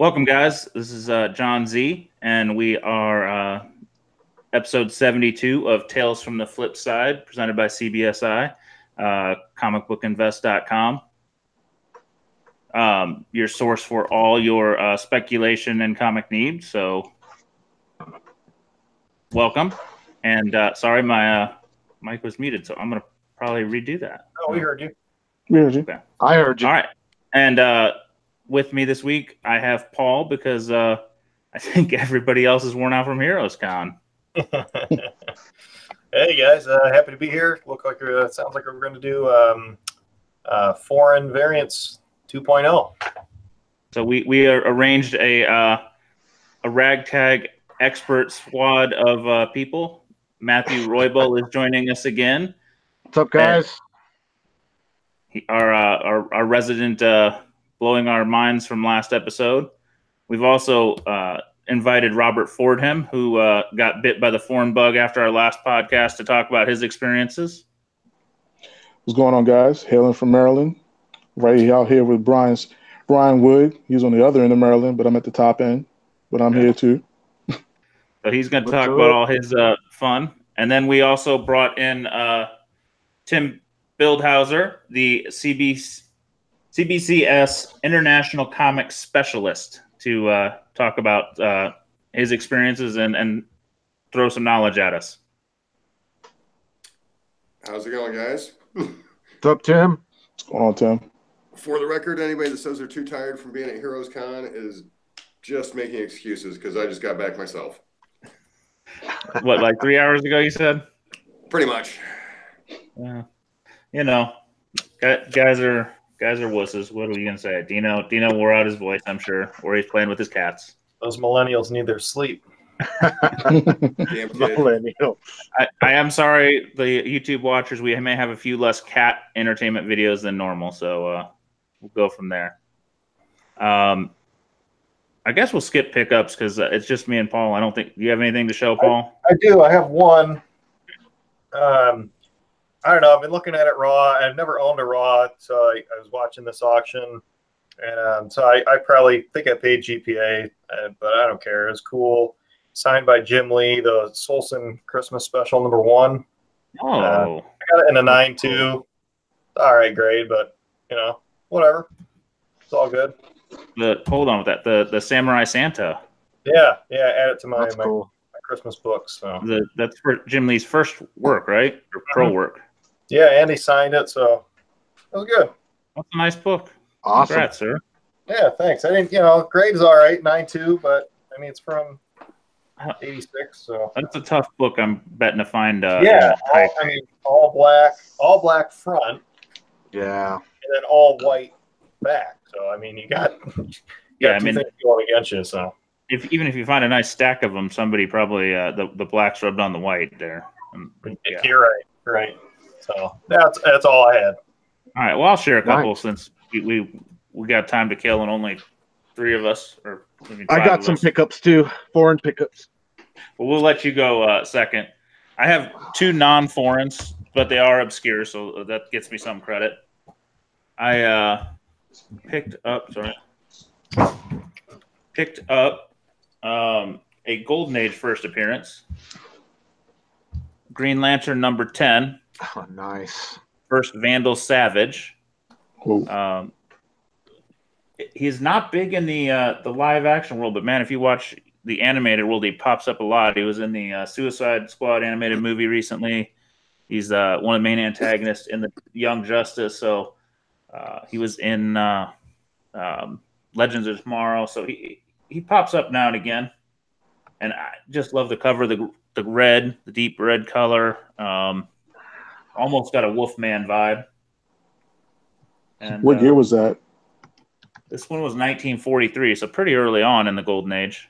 welcome, guys. This is uh, John Z, and we are uh, episode 72 of Tales from the Flip Side, presented by CBSI, uh, comicbookinvest.com. Um, your source for all your uh, speculation and comic needs. So, welcome. And uh, sorry, my uh, mic was muted, so I'm going to probably redo that. Oh, we heard you. We heard you. Okay. I heard you. All right. And uh, with me this week, I have Paul because uh, I think everybody else is worn out from Heroes Con. hey guys, uh, happy to be here. Look like uh, sounds like we're going to do um, uh, foreign variants 2.0. So we we arranged a uh, a ragtag expert squad of uh, people. Matthew Roybal is joining us again. What's up, guys? He, our, uh, our our resident uh, blowing our minds from last episode. We've also uh, invited Robert Fordham, who uh, got bit by the foreign bug after our last podcast, to talk about his experiences. What's going on, guys? Hailing from Maryland, right out here with Brian's Brian Wood. He's on the other end of Maryland, but I'm at the top end. But I'm here too. So he's going to talk up? about all his uh, fun. And then we also brought in uh, Tim Bildhauser, the CB, CBCS International Comics Specialist, to uh, talk about uh, his experiences and, and throw some knowledge at us. How's it going, guys? What's up, Tim? What's going on, Tim? For the record, anybody that says they're too tired from being at Heroes Con is just making excuses because I just got back myself. What, like three hours ago, you said? Pretty much. Yeah. You know, guys are guys are wusses. What are you gonna say? Dino Dino wore out his voice, I'm sure, or he's playing with his cats. Those millennials need their sleep. Damn kid. Millennial. I, I am sorry, the YouTube watchers. We may have a few less cat entertainment videos than normal, so uh, we'll go from there. Um, I guess we'll skip pickups because uh, it's just me and Paul. I don't think you have anything to show, Paul. I do. I have one. Um, I don't know. I've been looking at it raw. I've never owned a raw, so I, I was watching this auction, and um, so I, I probably think I paid GPA, uh, but I don't care. It's cool. Signed by Jim Lee, the Solson Christmas Special number one. Oh, I got it in a nine two. All right, grade, but you know, whatever. It's all good. the hold on with that. The the Samurai Santa. Yeah, yeah. Add it to my, my, cool. my Christmas books. So The that's for Jim Lee's first work, right? Or pro work. Yeah, Andy signed it, so it was good. That's a nice book. Awesome. Congrats, sir. Yeah, thanks. I didn't, you know, grade is all right, nine two, but I mean it's from eighty six, so That's a tough book. I'm betting to find. Uh, yeah. All, I mean, all black, all black front, Yeah. and then all white back. So I mean, you got, you Yeah, got I two mean- things going against you. So if even if you find a nice stack of them, somebody probably uh, the the blacks rubbed on the white there. Um, yeah. you're right, right. So that's that's all I had. All right. Well, I'll share a couple Nice. since we, we we got time to kill and only three of us or I got some us. pickups too. Foreign pickups. Well, we'll let you go uh, second. I have two non-foreigns, but they are obscure, so that gets me some credit. I uh, picked up. Sorry, picked up um, a Golden Age first appearance. Green Lantern number ten, Oh, nice. first Vandal Savage. Um, he's not big in the uh, the live action world, but man, if you watch the animated world, he pops up a lot. He was in the uh, Suicide Squad animated movie recently. He's uh, one of the main antagonists in the Young Justice. So uh, he was in uh, um, Legends of Tomorrow. So he he pops up now and again, and I just love the cover, the the red, the deep red color. Um, almost got a Wolfman vibe. And, what uh, year was that? this one was 1943, so pretty early on in the golden age.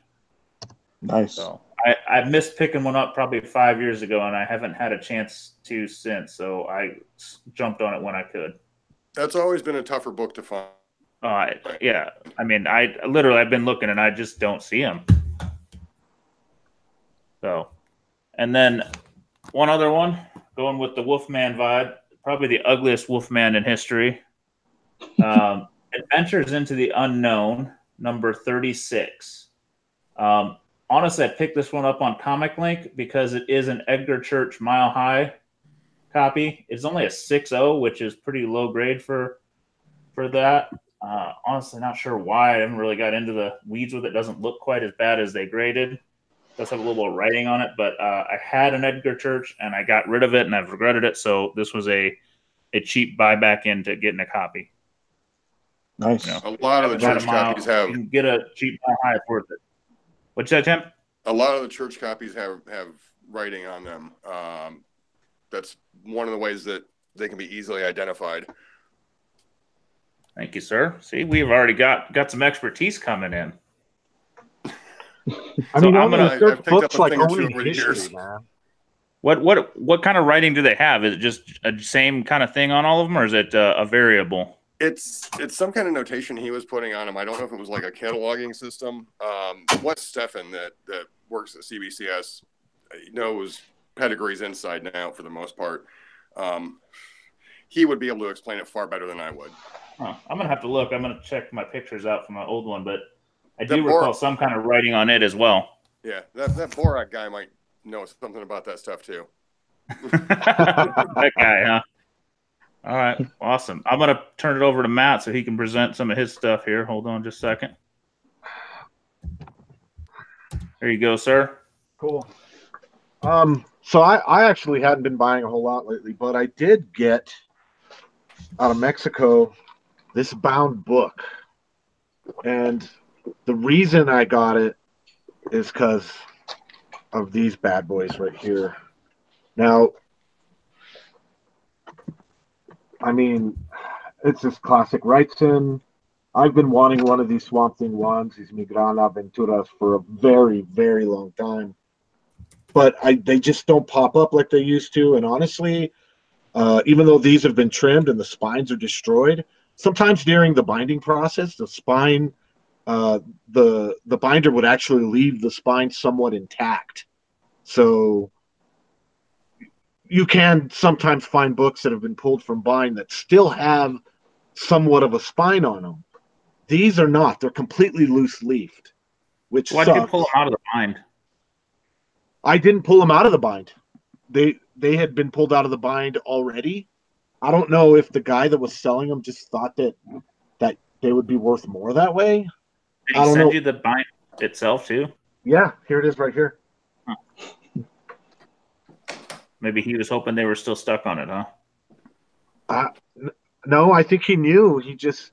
Nice. So I, I missed picking one up probably five years ago, and I haven't had a chance to since. So I jumped on it when I could. That's always been a tougher book to find. Uh, yeah, I mean, I literally I've been looking and I just don't see him. So, and then one other one going with the Wolfman vibe, probably the ugliest Wolfman in history. Um, Adventures into the Unknown, number 36. Um, honestly, I picked this one up on Comic Link because it is an Edgar Church Mile High copy. It's only a 6.0, which is pretty low grade for for that. Uh, honestly, not sure why. I haven't really got into the weeds with it. Doesn't look quite as bad as they graded. Does have a little bit of writing on it, but uh, I had an Edgar Church and I got rid of it and I've regretted it. So this was a a cheap buyback into getting a copy. Nice. You know, A lot of the church mile, copies have You can get a cheap Mile High. It's worth it. What's that, Tim? a lot of the church copies have have writing on them. Um, that's one of the ways that they can be easily identified. Thank you, sir. See, we've already got got some expertise coming in. I So mean, I'm gonna- a church I've picked up book's like thing or two owning over the history, years. man. What what what kind of writing do they have? Is it just a same kind of thing on all of them, or is it uh, a variable? It's it's some kind of notation he was putting on them. I don't know if it was like a cataloging system. Um, Wes Steffen that that works at CBCS knows pedigrees inside and out for the most part. Um, he would be able to explain it far better than I would. Huh. I'm gonna have to look. I'm gonna check my pictures out from my old one, but I do board- recall some kind of writing on it as well. Yeah, that that Borak guy might know something about that stuff too. that guy, huh? All right, awesome. I'm gonna turn it over to Matt so he can present some of his stuff here. Hold on just a second. There you go, sir. Cool. Um, so I, I actually hadn't been buying a whole lot lately, but I did get out of Mexico this bound book. And the reason I got it is because of these bad boys right here. Now, I mean, it's this classic Wrightson. I've been wanting one of these Swamp Thing ones, these Mi Gran Aventuras, for a very, very long time. But I, they just don't pop up like they used to. And honestly, uh, even though these have been trimmed and the spines are destroyed, sometimes during the binding process, the spine, uh, the the binder would actually leave the spine somewhat intact. So you can sometimes find books that have been pulled from bind that still have somewhat of a spine on them. These are not; they're completely loose leafed, which Why did you pull them out of the bind? I didn't pull them out of the bind. They they had been pulled out of the bind already. I don't know if the guy that was selling them just thought that that they would be worth more that way. Did I he don't send know. you the bind itself too? Yeah, here it is right here. Maybe he was hoping they were still stuck on it, huh? No, I think he knew. He just,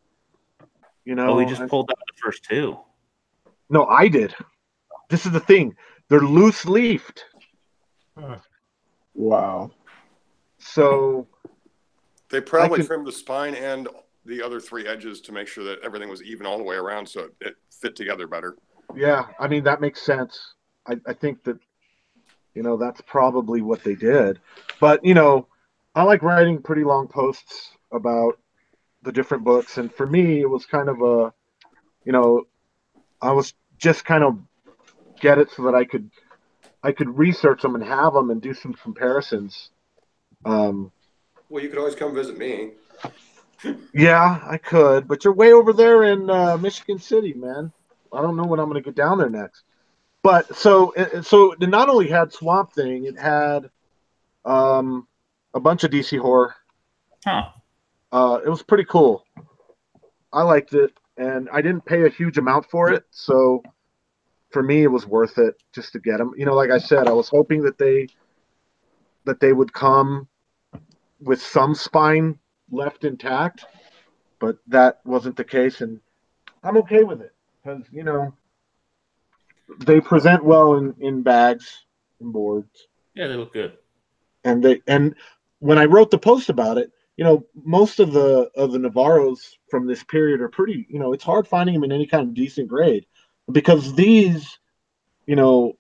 you know, oh, he just I- pulled out the first two. no, I did. This is the thing; they're loose leafed, Wow. so They probably can- trimmed the spine and the other three edges to make sure that everything was even all the way around, so it, it fit together better. yeah. I mean, that makes sense. I, I think that, you know, that's probably what they did. But you know, I like writing pretty long posts about the different books, and for me, it was kind of a, you know, I was just kind of get it so that I could, I could research them and have them and do some comparisons. Um, Well, you could always come visit me. Yeah, I could, but you're way over there in uh, Michigan City, man. I don't know when I'm going to get down there next. But so, so it not only had Swamp Thing, it had um, a bunch of DC horror. Huh. Uh, it was pretty cool. I liked it, and I didn't pay a huge amount for it, so for me, it was worth it just to get them. You know, like I said, I was hoping that they that they would come with some spine left intact, but that wasn't the case, and I'm okay with it because you know they present well in in bags and boards Yeah, they look good. and they and when I wrote the post about it, you know, most of the of the Novaros from this period are pretty, you know, it's hard finding them in any kind of decent grade because these, you know,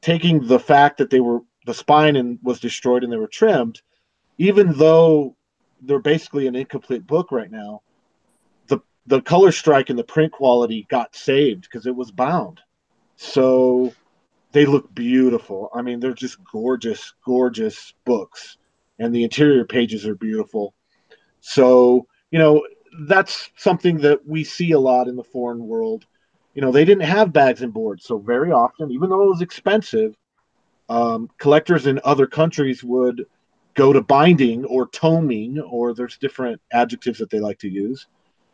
taking the fact that they were the spine and was destroyed and they were trimmed, even though they're basically an incomplete book right now, the the color strike and the print quality got saved because it was bound. So they look beautiful. I mean, they're just gorgeous, gorgeous books, and the interior pages are beautiful. So, you know, that's something that we see a lot in the foreign world. you know, they didn't have bags and boards. So very often, even though it was expensive, um, collectors in other countries would go to binding or toming, or there's different adjectives that they like to use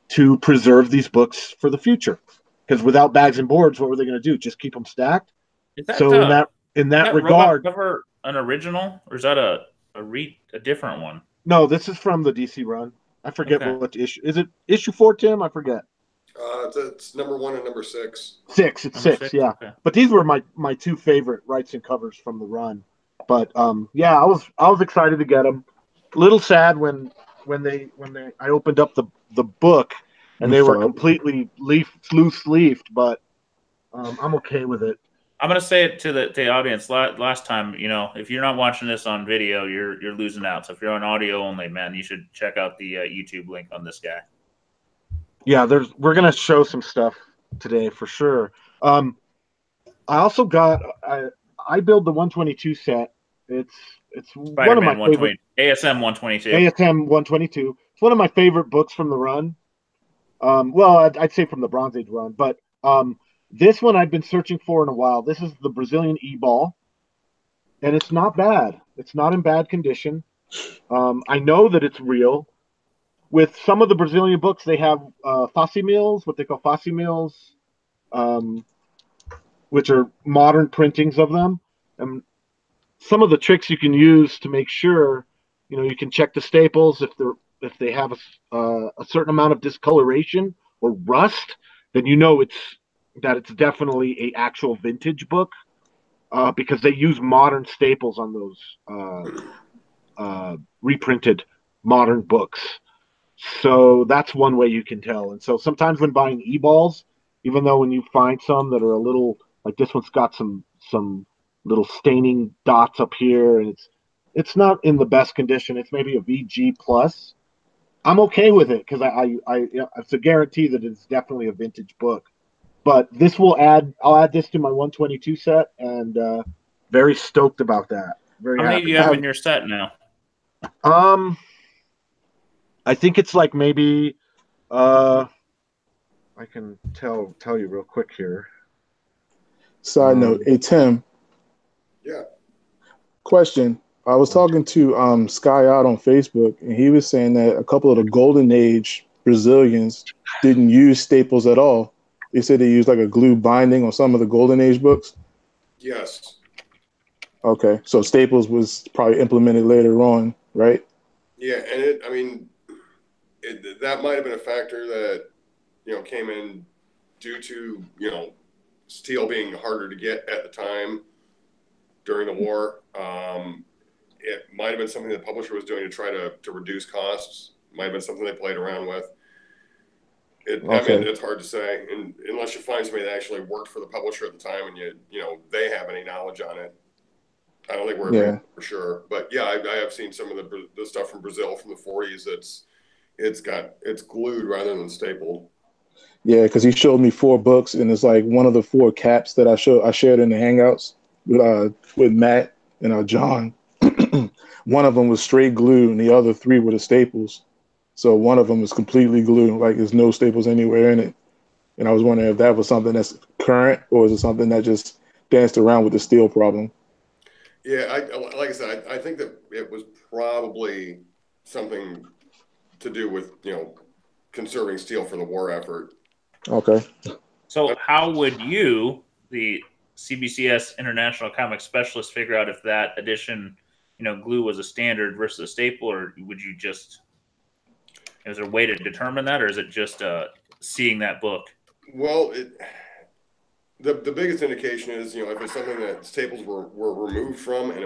to preserve these books for the future. Because without bags and boards, what were they going to do? Just keep them stacked? Is that, so uh, in that in that, that regard, cover an original, or is that a a re a different one? no, this is from the DC run. I forget Okay. what issue is it. Issue four, Tim? I forget. Uh, it's, it's number one and number six. Six. It's Number six. Yeah. Okay. but these were my my two favorite Wrightson covers from the run. But um, yeah, I was I was excited to get them. A little sad when when they when they I opened up the the book and they were completely leaf loose leafed, but um, I'm okay with it. I'm gonna say it to the to the audience. Last time, you know, if you're not watching this on video, you're you're losing out. So if you're on audio only, man, you should check out the uh, YouTube link on this guy. Yeah, there's we're gonna show some stuff today for sure. Um, I also got I I build the 122 set. It's it's one of my favorite ASM 122. ASM 122. It's one of my favorite books from the run. Um, well, I'd, I'd say from the Bronze Age run, but um, this one I've been searching for in a while. This is the Brazilian EBAL, and it's not bad. It's not in bad condition. Um, I know that it's real. With some of the Brazilian books, they have uh, facsimils, what they call facsimils, um, which are modern printings of them. And some of the tricks you can use to make sure you know you can check the staples if they're if they have a, uh, a certain amount of discoloration or rust then you know it's that it's definitely a actual vintage book uh, because they use modern staples on those uh, uh, reprinted modern books so that's one way you can tell and so sometimes when buying EBALs even though when you find some that are a little like this one's got some some little staining dots up here and it's it's not in the best condition. It's maybe a VG plus. I'm okay with it because I, I, I, yeah, it's a guarantee that it's definitely a vintage book. But this will add. I'll add this to my 122 set, and uh, very stoked about that. Very How many do you have in your set now? Um, I think it's like maybe. Uh, I can tell tell you real quick here. Side Um, note, hey Tim. Yeah. Question. I was talking to um, Sky Out on Facebook, and he was saying that a couple of the Golden Age Brazilians didn't use staples at all. They said they used like a glue binding on some of the Golden Age books. Yes. Okay, so staples was probably implemented later on, right? Yeah, and it. I mean, it, that might have been a factor that you know came in due to you know steel being harder to get at the time during the war. Um, it might have been something the publisher was doing to try to, to reduce costs. Might have been something they played around with. It, I mean, it's hard to say, and unless you find somebody that actually worked for the publisher at the time, and you you know they have any knowledge on it. I don't think we're Yeah. for sure, but yeah, I, I have seen some of the the stuff from Brazil from the 40s. It's it's got it's glued rather than stapled. Yeah, because he showed me four books, and it's like one of the four caps that I showed I shared in the Hangouts with uh with Matt and uh John. one of them was straight glue, and the other three were the staples. So one of them is completely glue, like there's no staples anywhere in it. And I was wondering if that was something that's current, or is it something that just danced around with the steel problem? Yeah, I like I said, I, I think that it was probably something to do with you know conserving steel for the war effort. Okay. So how would you, the CBCS International Comic Specialist, figure out if that edition, you know, glue was a standard versus a staple, or would you just? Is there a way to determine that, or is it just uh, seeing that book? Well, it, the the biggest indication is you know if it's something that staples were, were removed from and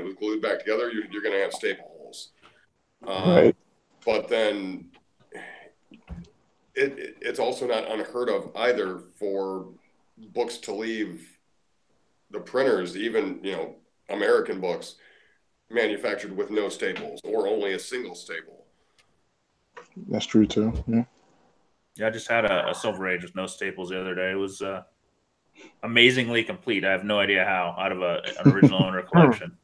it was glued back together, you're, you're going to have staple holes. Right. But then it, it it's also not unheard of either for books to leave the printers, even you know American books manufactured with no staples or only a single staple. That's true too. Yeah. Yeah, I just had a, a Silver Age with no staples the other day. It was uh, amazingly complete. I have no idea how out of a, an original owner collection,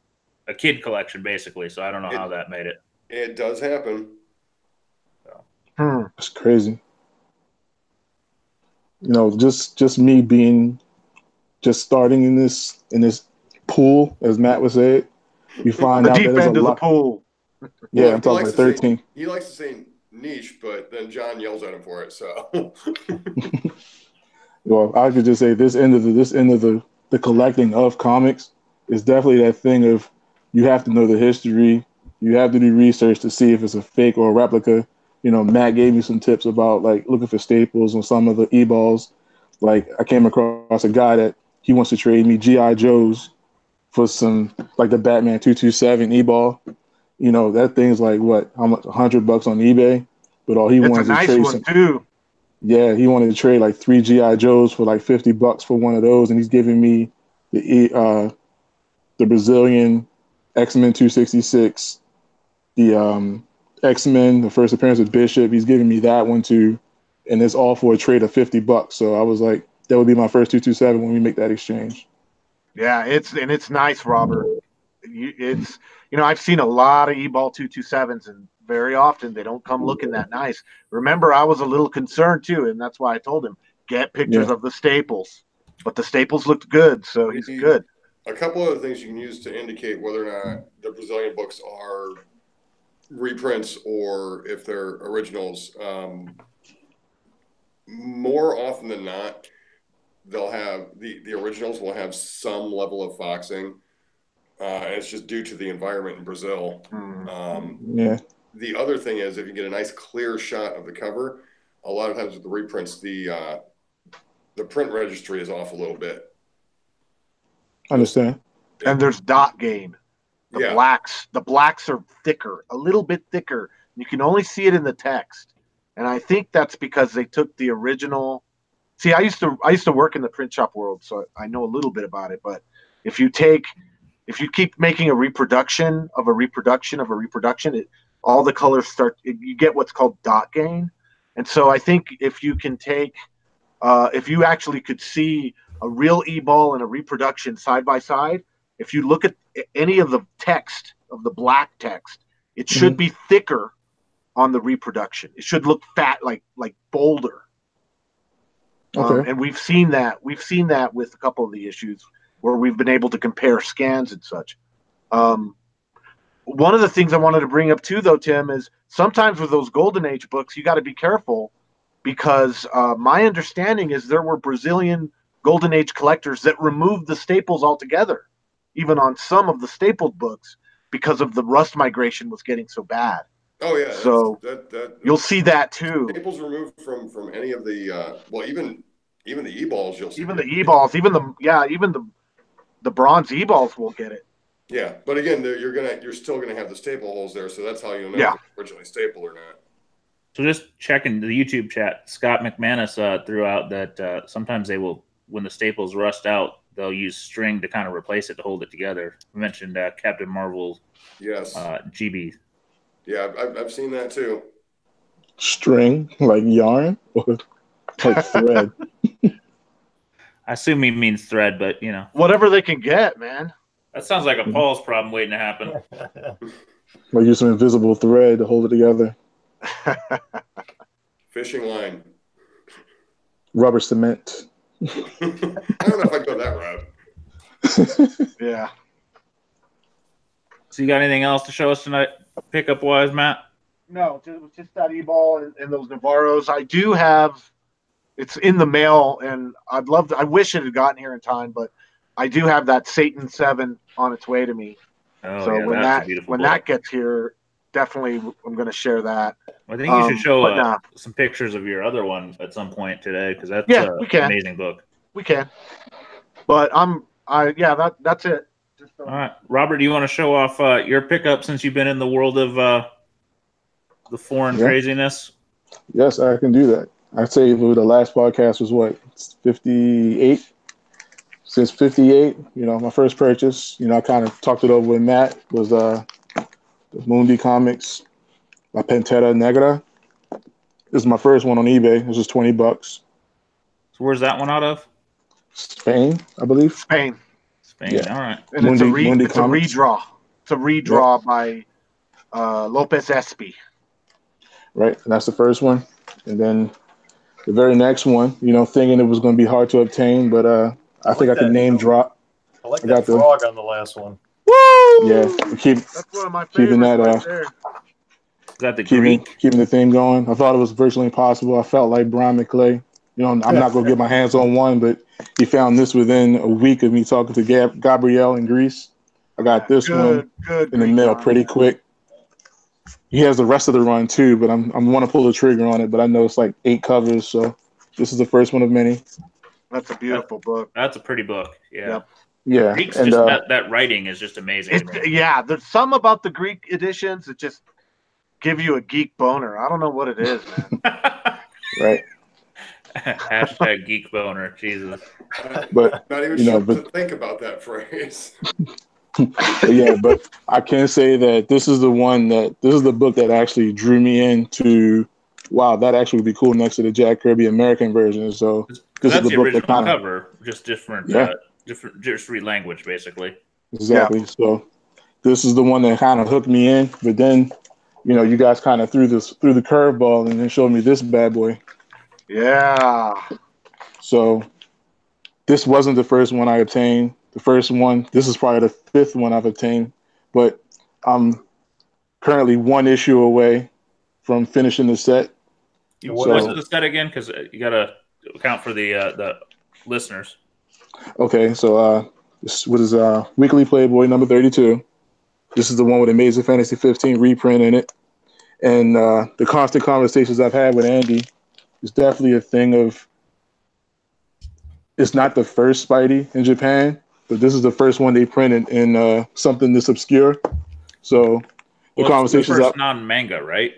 a kid collection basically. So I don't know how that made it. It does happen. Hmm. That's crazy. You know, just just me being just starting in this in this pool, as Matt would say you find The out that deep there's a end of the pool. Yeah, Well, I'm talking about likes to say- 13. He likes to say niche, but then John yells at him for it. So Well, I could just say this end of the this end of the the collecting of comics is definitely that thing of you have to know the history, you have to do research to see if it's a fake or a replica. You know, Matt gave me some tips about like looking for staples on some of the EBALs. Like I came across a guy that he wants to trade me GI Joes for some like the Batman two two seven EBAL. You know, that thing's like what how much hundred bucks on eBay, but all he wants to nice trade one some too. yeah, he wanted to trade like three GI Joes for like fifty bucks for one of those, and he's giving me the E- uh, the Brazilian X Men two sixty six, the um, X Men, the first appearance of Bishop. He's giving me that one too, and it's all for a trade of fifty bucks. So I was like, that would be my first two two seven when we make that exchange. Yeah, it's and it's nice, Robert. It's you know I've seen a lot of EBAL two two sevens, and very often they don't come looking that nice. Remember, I was a little concerned too, and that's why I told him get pictures Yeah. of the staples. But the staples looked good, so he's Mhm. good. a couple other things you can use to indicate whether or not the Brazilian books are reprints or if they're originals. Um, more often than not, they'll have the the originals will have some level of foxing. Uh, and it's just due to the environment in Brazil. Hmm. Um, Yeah, the other thing is if you get a nice clear shot of the cover, a lot of times with the reprints, the uh, the print registry is off a little bit. understand. And there's dot gain. The Yeah. blacks, the blacks are thicker, a little bit thicker. You can only see it in the text, and I think that's because they took the original. See, I used to I used to work in the print shop world, so I know a little bit about it. But if you take, if you keep making a reproduction of a reproduction of a reproduction, it, all the colors start. You get what's called dot gain, and so I think if you can take, uh, if you actually could see a real EBAL and a reproduction side by side, if you look at any of the text of the black text, it should be thicker on the reproduction. It should look fat, like like bolder. Um, Okay. and we've seen that. We've seen that with a couple of the issues where we've been able to compare scans and such. Um, one of the things I wanted to bring up too, though, Tim, is sometimes with those Golden Age books, you got to be careful because uh, my understanding is there were Brazilian Golden Age collectors that removed the staples altogether, even on some of the stapled books, because of the rust migration was getting so bad. Oh yeah. So, that that You'll see that too. staples removed from from any of the uh, well even even the e balls you'll see Even the EBALs, even the yeah, even the the bronze EBALs will get it. yeah but again you're gonna you're still gonna have the staple holes there so that's how you'll know Yeah. if it's originally stapled or not. So just checking the YouTube chat, Scott McManus uh, threw out that uh, sometimes they will, when the staples rust out, they'll use string to kind of replace it to hold it together. We mentioned uh, Captain Marvel Yes. uh, GB. yeah, I've- I've, I've seen that too. String like yarn or like thread. I assume he means thread, but you know Whatever they can get, man. that sounds like a Paul's problem waiting to happen. Like use some invisible thread to hold it together. Fishing line. Rubber cement. I don't know if I go that route. Yeah. So you got anything else to show us tonight, pickup wise, Matt? No, just, just that EBAL and, and those Novaros. I do have. It's in the mail, and I'd love to. I wish it had gotten here in time, but I do have that Satan Seven on its way to me. Oh so yeah, when that's a that beautiful. when book. that gets here, definitely I'm going to share that. I think you um, should show but uh, nah. some pictures of your other one at some point today because that's Yeah, uh, we can. amazing book. We can, but I'm. I yeah. That that's it. Just, uh, All right, Robert, do you want to show off uh, your pickup since you've been in the world of uh, the foreign Yeah. craziness? Yes, I can do that. I'd say the last podcast was what, 58? Since 58, you know, my first purchase, you know, I kind of talked it over with Matt, was uh, the Mundi Comics, La Pantera Negra. This is my first one on eBay. This was 20 bucks. So where's that one out of? Spain, I believe. Spain, Spain. Yeah. All right. and it's a re, Mundi it's a redraw. It's a redraw by uh, López Espí. right? And that's the first one. And then the very next one, you know, thinking it was going to be hard to obtain, but uh, I, I think like I could name drop. I like I that got the- frog on the last one. Yeah, keep That's one Keeping that, right uh, there. Got the keeping Greek. keeping the theme going. I thought it was virtually impossible. I felt like Brian McClay. You know, I'm not going to get my hands on one, but he found this within a week of me talking to Gab- Gabrielle in Greece. I got this one Good, good. in the mail pretty quick. He has the rest of the run too, but I'm I'm want to pull the trigger on it, but I know it's like eight covers, so this is the first one of many. That's a beautiful book. That's a pretty book. Yeah. Yep. Yeah, Greek's and just uh, that, that writing is just amazing. It's, to yeah, there's some about the Greek editions that just give you a geek boner. I don't know what it is, man. right, Hashtag geek boner. Jesus. but Not even You know, sure but- to think about that phrase. But yeah, but I can say that this is the one that this is the book that actually drew me into. Wow, that actually would be cool next to the Jack Kirby American version. So Because This is that's the the book that kinda- cover, just different, Yeah. uh, different, just read language, basically. exactly. So this is the one that kind of hooked me in. But then, you know, you guys kind of threw this through the curveball and then showed me this bad boy. Yeah. So this wasn't the first one I obtained. The first one, this is probably the fifth one I've obtained, but I'm currently one issue away from finishing the set. You, So- what's the set again? Because you got to account for the uh, the listeners. Okay, so uh, this what is uh Weekly Playboy number 32. This is the one with Amazing Fantasy 15 reprint in it, and uh, the constant conversations I've had with Andy is definitely a thing of. It's not the first Spidey in Japan, but this is the first one they printed in uh, something this obscure. So the Well, conversations the up. first non-manga, right?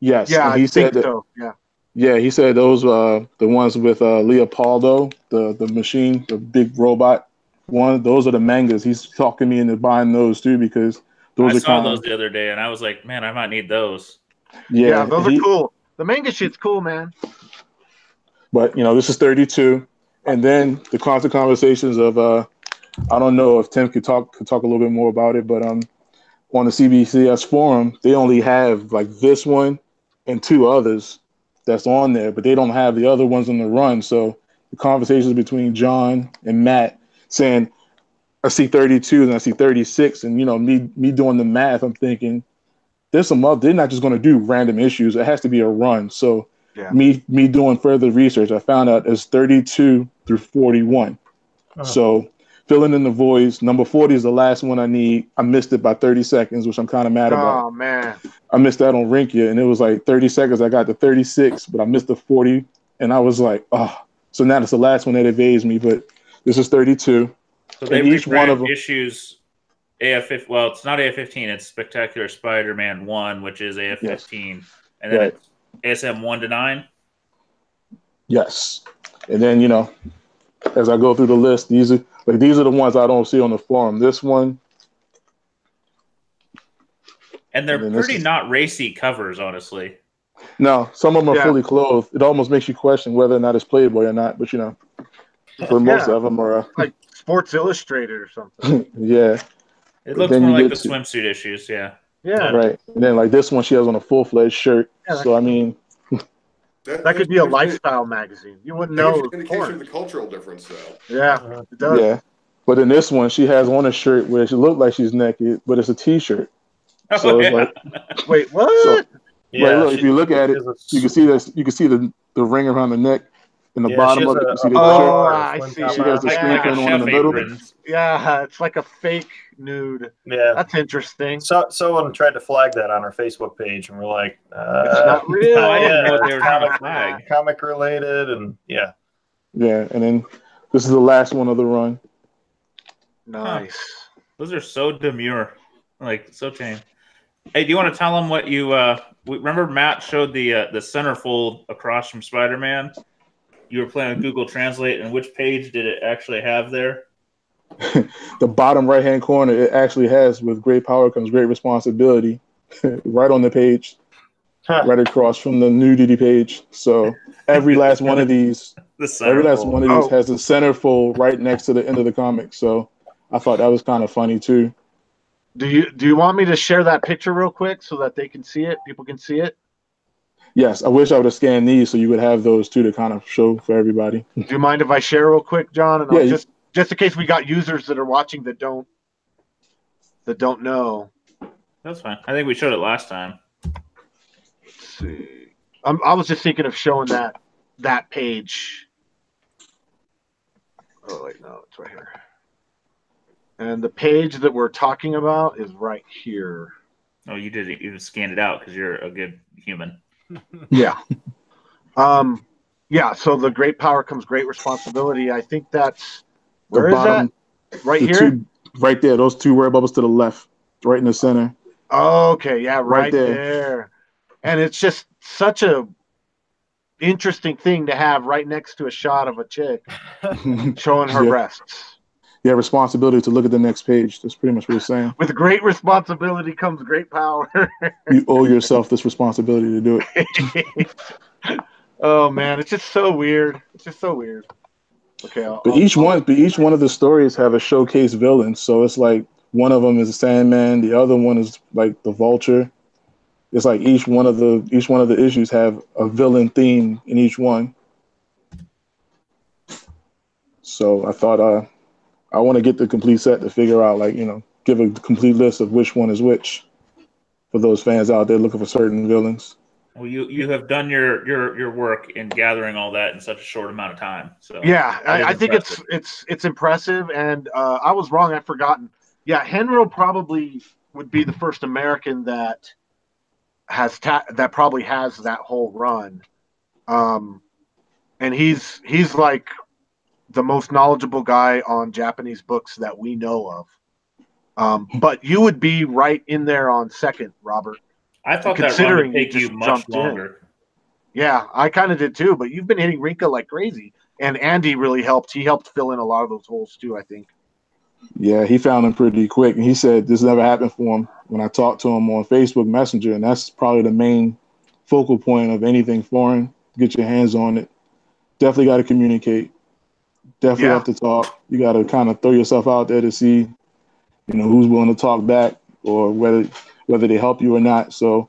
Yes, Yeah, and I he think said that. so. Yeah. Yeah, he said those uh the ones with uh Leopardon, the the machine, the big robot one. Those are the mangas. He's talking me into buying those too because those I are saw kind those of the other day, and I was like, man, I might need those. yeah. Yeah, those he- are cool. The manga shit's cool, man. But you know, this is 32, and then the constant conversations of uh I don't know if Tim could talk could talk a little bit more about it, but um on the CBCS forum they only have like this one and two others that's on there, but they don't have the other ones on the run. So the conversations between John and Matt saying, I see 32 and I see 36, and you know, me me doing the math, I'm thinking there's some other they're not just gonna do random issues. It has to be a run. So Yeah. me me doing further research, I found out it's 32 through 41. Oh. So filling in the voids, number 40 is the last one I need. I missed it by 30 seconds, which I'm kind of mad about. Oh man. I missed that on Rinkya, and it was like 30 seconds. I got to 36, but I missed the 40, and I was like, oh. So now it's the last one that evades me, but this is 32. So they And each one of of 'em- issues AF. Well, it's not AF15. It's Spectacular Spider-Man one, which is AF15, and then Right. it's ASM one to nine. Yes. And then, you know, as I go through the list, these are like these are the ones I don't see on the forum. This one, And they're And pretty is- not racy covers, honestly. no, some of them are Yeah. fully clothed. It almost makes you question whether or not it's Playboy or not, but you know, for most Yeah. of them are, uh, Sports Illustrated or something. yeah, It looks then more like the to- swimsuit issues. Yeah. Yeah. right. And then like this one, she has on a full fledged shirt. Yeah, so I mean, That could be a gives you- lifestyle magazine. You wouldn't know. gives an was indication of the cultural difference, though. Yeah, Uh, it does. yeah. But in this one, she has on a shirt where she looked like she's naked, but it's a t-shirt. So Oh, it's yeah. like, Wait, what? So- Yeah, Right, look, she- if you look at it, a you can see this. You can see the the ring around the neck, in the Yeah, bottom of it. You a- see the Oh, shirt. bar, I see. She has the screen a print on in the middle. apron. Yeah, it's like a fake nude. Yeah. That's interesting. So someone tried to flag that on our Facebook page, and we're like, uh, It's not real. I didn't know what they were trying to comic, flag. comic related, and yeah, Yeah, and then this is the last one of the run. Nice. Those are so demure, like so tame. Hey, do you want to tell them what you uh we- remember? Matt showed the uh, the centerfold across from Spider Man. You were playing with Google Translate, and which page did it actually have there? The bottom right hand corner, it actually has "With great power comes great responsibility," right on the page, Huh. right across from the nudity page. So every last one of these, The every last one of these Oh. has the centerfold right next to the end of the comic. So I thought that was kind of funny too. Do you do you want me to share that picture real quick so that they can see it? People can see it. Yes, I wish I would have scanned these so you would have those too to kind of show for everybody. Do you mind if I share real quick, John? And Yeah, I'll you- just just in case we got users that are watching that don't that don't know. That's fine. I think we showed it last time. Let's see. I'm, I was just thinking of showing that that page. Oh wait, no, it's right here. And the page that we're talking about is right here. Oh, you did it. You just scanned it out because you're a good human. Yeah. um, yeah. So the great power comes great responsibility. I think that's The where is bottom, that? Right here. two, right there, those two word bubbles to the left, right in the center. Okay, yeah, right, Right there. there. And it's just such a interesting thing to have right next to a shot of a chick showing her Yeah. breasts. Yeah, responsibility to look at the next page. That's pretty much what it's saying. With great responsibility comes great power. You owe yourself this responsibility to do it. oh man, it's just so weird. It's just so weird. Okay, I'll, But I'll- each one, but each one of the stories have a showcase villain. So it's like one of them is the Sandman, the other one is like the Vulture. It's like each one of the each one of the issues have a villain theme in each one. So I thought uh, I want to get the complete set to figure out like you know give a complete list of which one is which for those fans out there looking for certain villains. Well, you you have done your your your work in gathering all that in such a short amount of time. So Yeah, I, I think it's impressive. it's it's impressive, and uh, I was wrong. I've forgotten. Yeah, Henro probably would be the first American that has ta- that probably has that whole run, um, and he's he's like the most knowledgeable guy on Japanese books that we know of. Um, but you would be right in there on second, Robert. I thought that run considering would you take you just much jumped in. Yeah, I kind of did too. But you've been hitting Rinkya like crazy, and Andy really helped. He helped fill in a lot of those holes too. I think. Yeah, he found him pretty quick, and he said this never happened for him when I talked to him on Facebook Messenger, and that's probably the main focal point of anything foreign. Get your hands on it. Definitely got to communicate. Definitely Yeah. have to talk. You got to kind of throw yourself out there to see, you know, who's willing to talk back or whether whether they help you or not. So,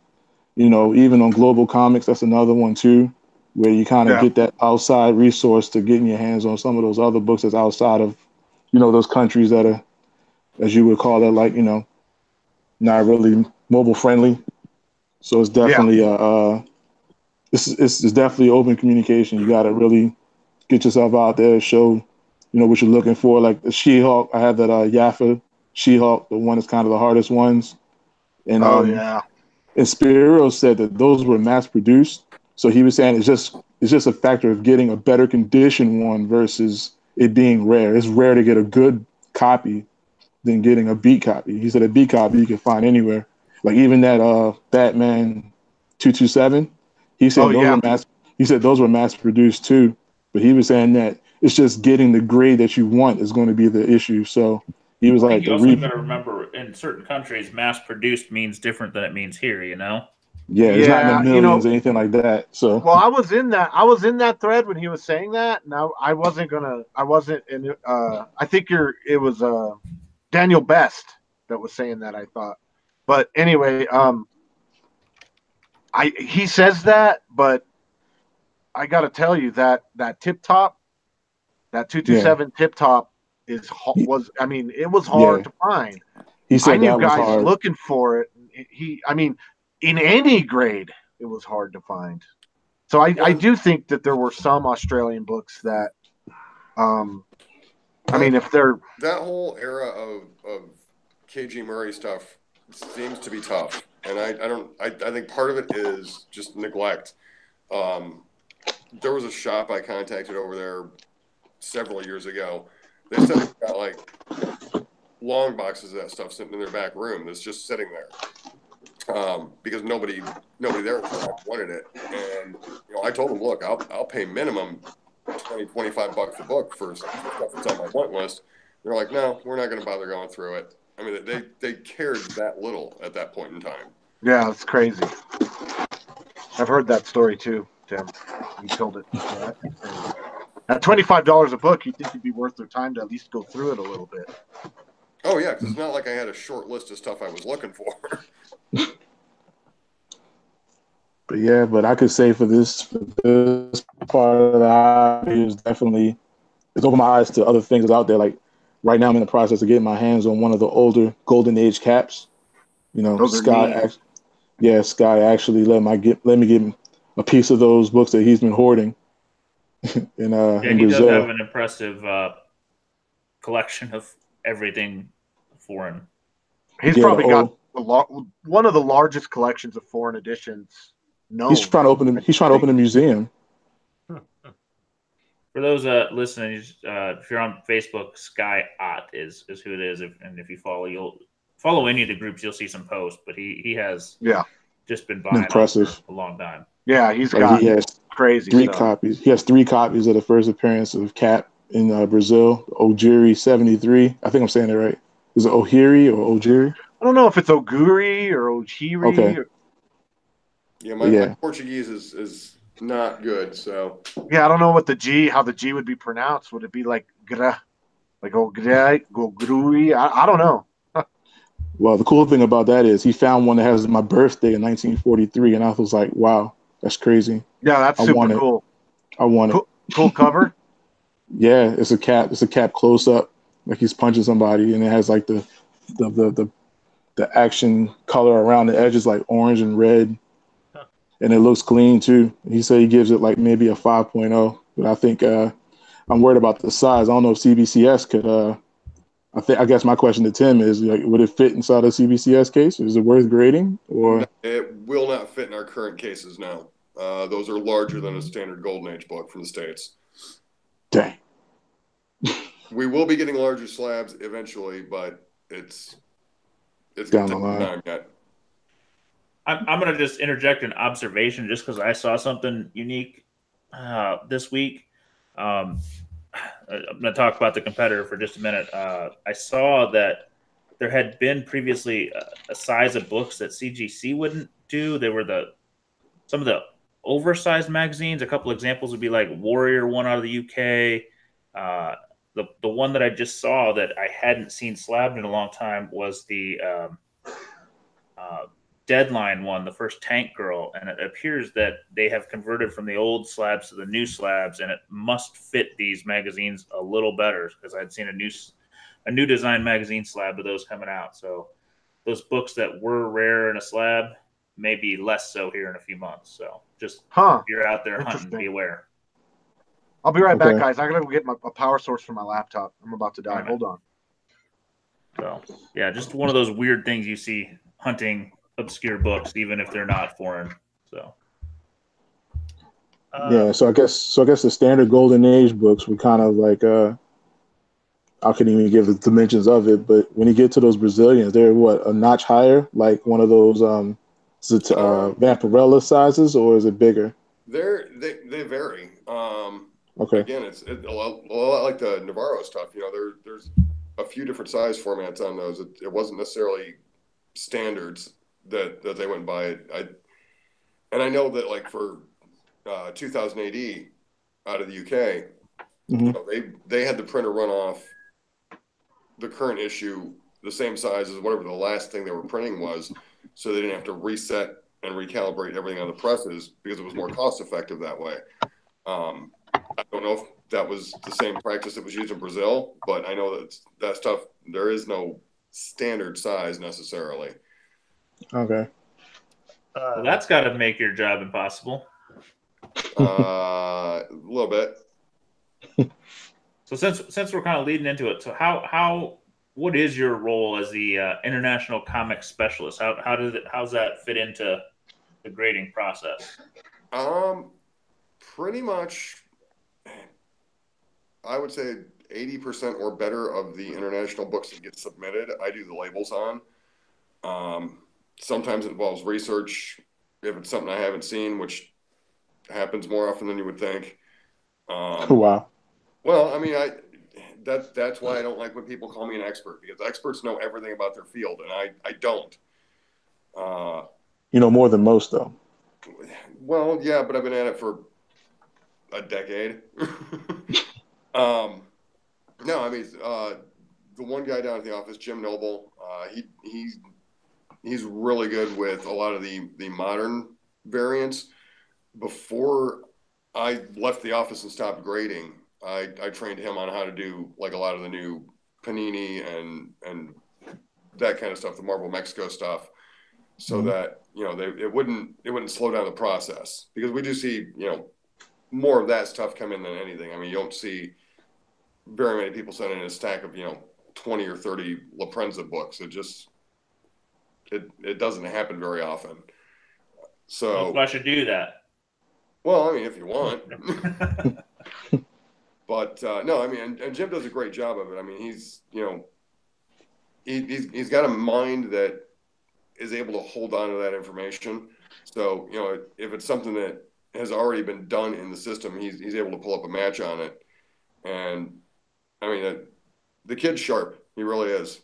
you know, even on Global Comics, that's another one too, where you kind of Yeah. get that outside resource to getting your hands on some of those other books that's outside of you know, those countries that are, as you would call it, like, you know, not really mobile friendly. So it's definitely, uh, uh, it's, it's, it's definitely open communication. You got to really get yourself out there, show, you know, what you're looking for. Like the She-Hulk, I have that, uh, Yaffa She-Hulk, the one that's kind of the hardest ones. And, Oh um, yeah, and Spiro said that those were mass produced. So he was saying it's just it's just a factor of getting a better condition one versus it being rare. It's rare to get a good copy than getting a beat copy. He said a beat copy you can find anywhere. Like even that uh Batman two two seven. He said Oh, those yeah. were mass he said those were mass produced too. But he was saying that it's just getting the grade that you want is going to be the issue. So he was like you also re- got to remember in certain countries, mass produced means different than it means here. You know. yeah, it's not Yeah, in the you know- or anything like that. So well, I was in that. I was in that thread when he was saying that. Now I wasn't gonna. I wasn't in. Uh, I think you're. It was uh, Daniel Best that was saying that. I thought, but anyway, um, I he says that, but I got to tell you that that tip top, that two two seven tip top is ho- was. I mean, it was hard Yeah. to find. he said I knew that was guys hard. looking for it. He, I mean, in any grade, it was hard to find. So I, I do think that there were some Australian books that, um, I mean, if they're that whole era of, of KG Murray stuff seems to be tough, and I, I don't I, I think part of it is just neglect. Um, there was a shop I contacted over there several years ago. They said they've got like long boxes of that stuff sitting in their back room that's just sitting there um, because nobody nobody there wanted it. And you know, I told them, look, I'll I'll pay minimum 20, 25 bucks a book for stuff that's on my want list. They're like, no, we're not going to bother going through it. I mean, they they cared that little at that point in time. yeah, it's crazy. I've heard that story too, Tim. You told it. Yeah, that's crazy. At twenty five dollars a book, you think it'd be worth their time to at least go through it a little bit. Oh yeah, because it's not like I had a short list of stuff I was looking for. But yeah, but I could say for this for this part of the hobby, it's definitely it's opened my eyes to other things that's out there. Like right now, I'm in the process of getting my hands on one of the older Golden Age caps. You know, Those are Sky. neat. Act, yeah, Sky actually let my get let me get a piece of those books that he's been hoarding in uh Yeah, in he does have an impressive uh, collection of everything foreign. He's Yeah, probably the got old- the lar- one of the largest collections of foreign editions. No, He's trying to open. A, he's trying to open a museum. For those uh, listening, uh, if you're on Facebook, Sky Ott is is who it is, if, and if you follow, you'll follow any of the groups, you'll see some posts. But he he has Yeah. just been buying Impressive. a long time. Yeah, he's Like got he has crazy three stuff. copies. He has three copies of the first appearance of Cap in uh, Brazil, Ojiri seventy three. I think I'm saying it right. Is it Ohiri or Ojiri? I don't know if it's Oguri or Ochiri. Okay. or- Yeah, my, Yeah. my Portuguese is is not good, so yeah, I don't know what the G, how the G would be pronounced. Would it be like gra, like Ogre, Gogrui? I, I don't know. Well, the cool thing about that is he found one that has my birthday in 1943, and I was like, wow, that's crazy. Yeah, that's I super want it. cool. I want it. Cool. Cool cover. Yeah, it's a cap. It's a cap close up, like he's punching somebody, and it has like the the the the, the action color around the edges, like orange and red, Huh. and it looks clean too. He said he gives it like maybe a 5.0, but I think uh, I'm worried about the size. I don't know if CBCS could. Uh, I think I guess my question to Tim is like, would it fit inside a CBCS case? Is it worth grading or? it will not fit in our current cases now. Uh, those are larger than a standard Golden Age book from the states. Dang. We will be getting larger slabs eventually, but it's it's Down gonna the line. time yet. I'm, I'm going to just interject an observation just because I saw something unique uh, this week. Um, I'm going to talk about the competitor for just a minute. Uh, I saw that there had been previously a, a size of books that CGC wouldn't do. They were the some of the oversized magazines. A couple examples would be like Warrior, one out of the UK. Uh, the the one that I just saw that I hadn't seen slabbed in a long time was the um, uh, Deadline one, the first Tank Girl, and it appears that they have converted from the old slabs to the new slabs, and it must fit these magazines a little better because I'd seen a new a new design magazine slab of those coming out. So those books that were rare in a slab may be less so here in a few months. So just Huh. if you're out there hunting, Interesting. be aware. I'll be right back, guys. I gotta go get my, a power source for my laptop. I'm about to die. Alright. Hold on. So yeah, just one of those weird things you see hunting obscure books, even if they're not foreign. So Uh, yeah, so I guess so. I guess the standard Golden Age books were kind of like uh, I couldn't even give the dimensions of it, but when you get to those Brazilians, they're what a notch higher, like one of those um, is it uh, Vampirella sizes or is it bigger? They're they they vary. Um, Okay, again, it's it, a, lot, a lot like the Novaro stuff. You know, there there's a few different size formats on those. It, it wasn't necessarily standards that that they went by. I and I know that like for uh, 2000 AD out of the UK, you Mhm. know, they they had the printer run off the current issue the same size as whatever the last thing they were printing was, so they didn't have to reset and recalibrate everything on the presses because it was more cost effective that way. Um, I don't know if that was the same practice that was used in Brazil, but I know that that stuff there is no standard size necessarily. okay. uh, well, that's got to make your job impossible. Uh, a little bit. So since since we're kind of leading into it, so how how what is your role as the uh, international comic specialist? How how does it how's that fit into the grading process? Um, pretty much, I would say eighty percent or better of the international books that get submitted, I do the labels on. Um, sometimes it involves research if it's something I haven't seen, which happens more often than you would think. Um, Wow. well, I mean, I that that's why I don't like when people call me an expert because experts know everything about their field, and I I don't. Uh, You know more than most though. well, yeah, but I've been at it for a decade. um, no, I mean, uh, the one guy down at the office, Jim Noble, uh, he he's he's really good with a lot of the the modern variants. Before I left the office and stopped grading, I, I trained him on how to do like a lot of the new Panini and and that kind of stuff, the Marvel Mexico stuff, so mm-hmm. that you know they, it wouldn't it wouldn't slow down the process because we do see you know more of that stuff come in than anything. I mean, you don't see very many people sending a stack of you know twenty or thirty La Prensa books. It just it it doesn't happen very often. So I should do that. Well, I mean, if you want. but uh, no, I mean, and, and, Jim does a great job of it. I mean, he's you know, he, he's he's got a mind that is able to hold on to that information. So you know, if it's something that has already been done in the system, he's he's able to pull up a match on it. And I mean, uh, the kid's sharp. He really is.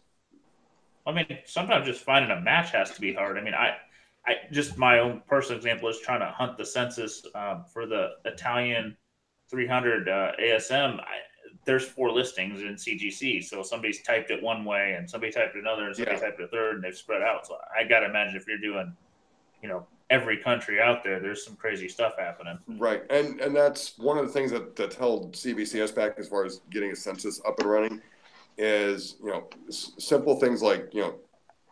I mean, sometimes just finding a match has to be hard. I mean, I, I just my own personal example is trying to hunt the census um, for the Italian 300 uh, ASM. I, there's four listings in CGC, so somebody's typed it one way and somebody typed it another and somebody yeah. typed it a third, and they've spread out. So I got to imagine if you're doing, you know, every country out there, there's some crazy stuff happening. Right, and and that's one of the things that that held CBCS back as far as getting a census up and running is you know simple things like you know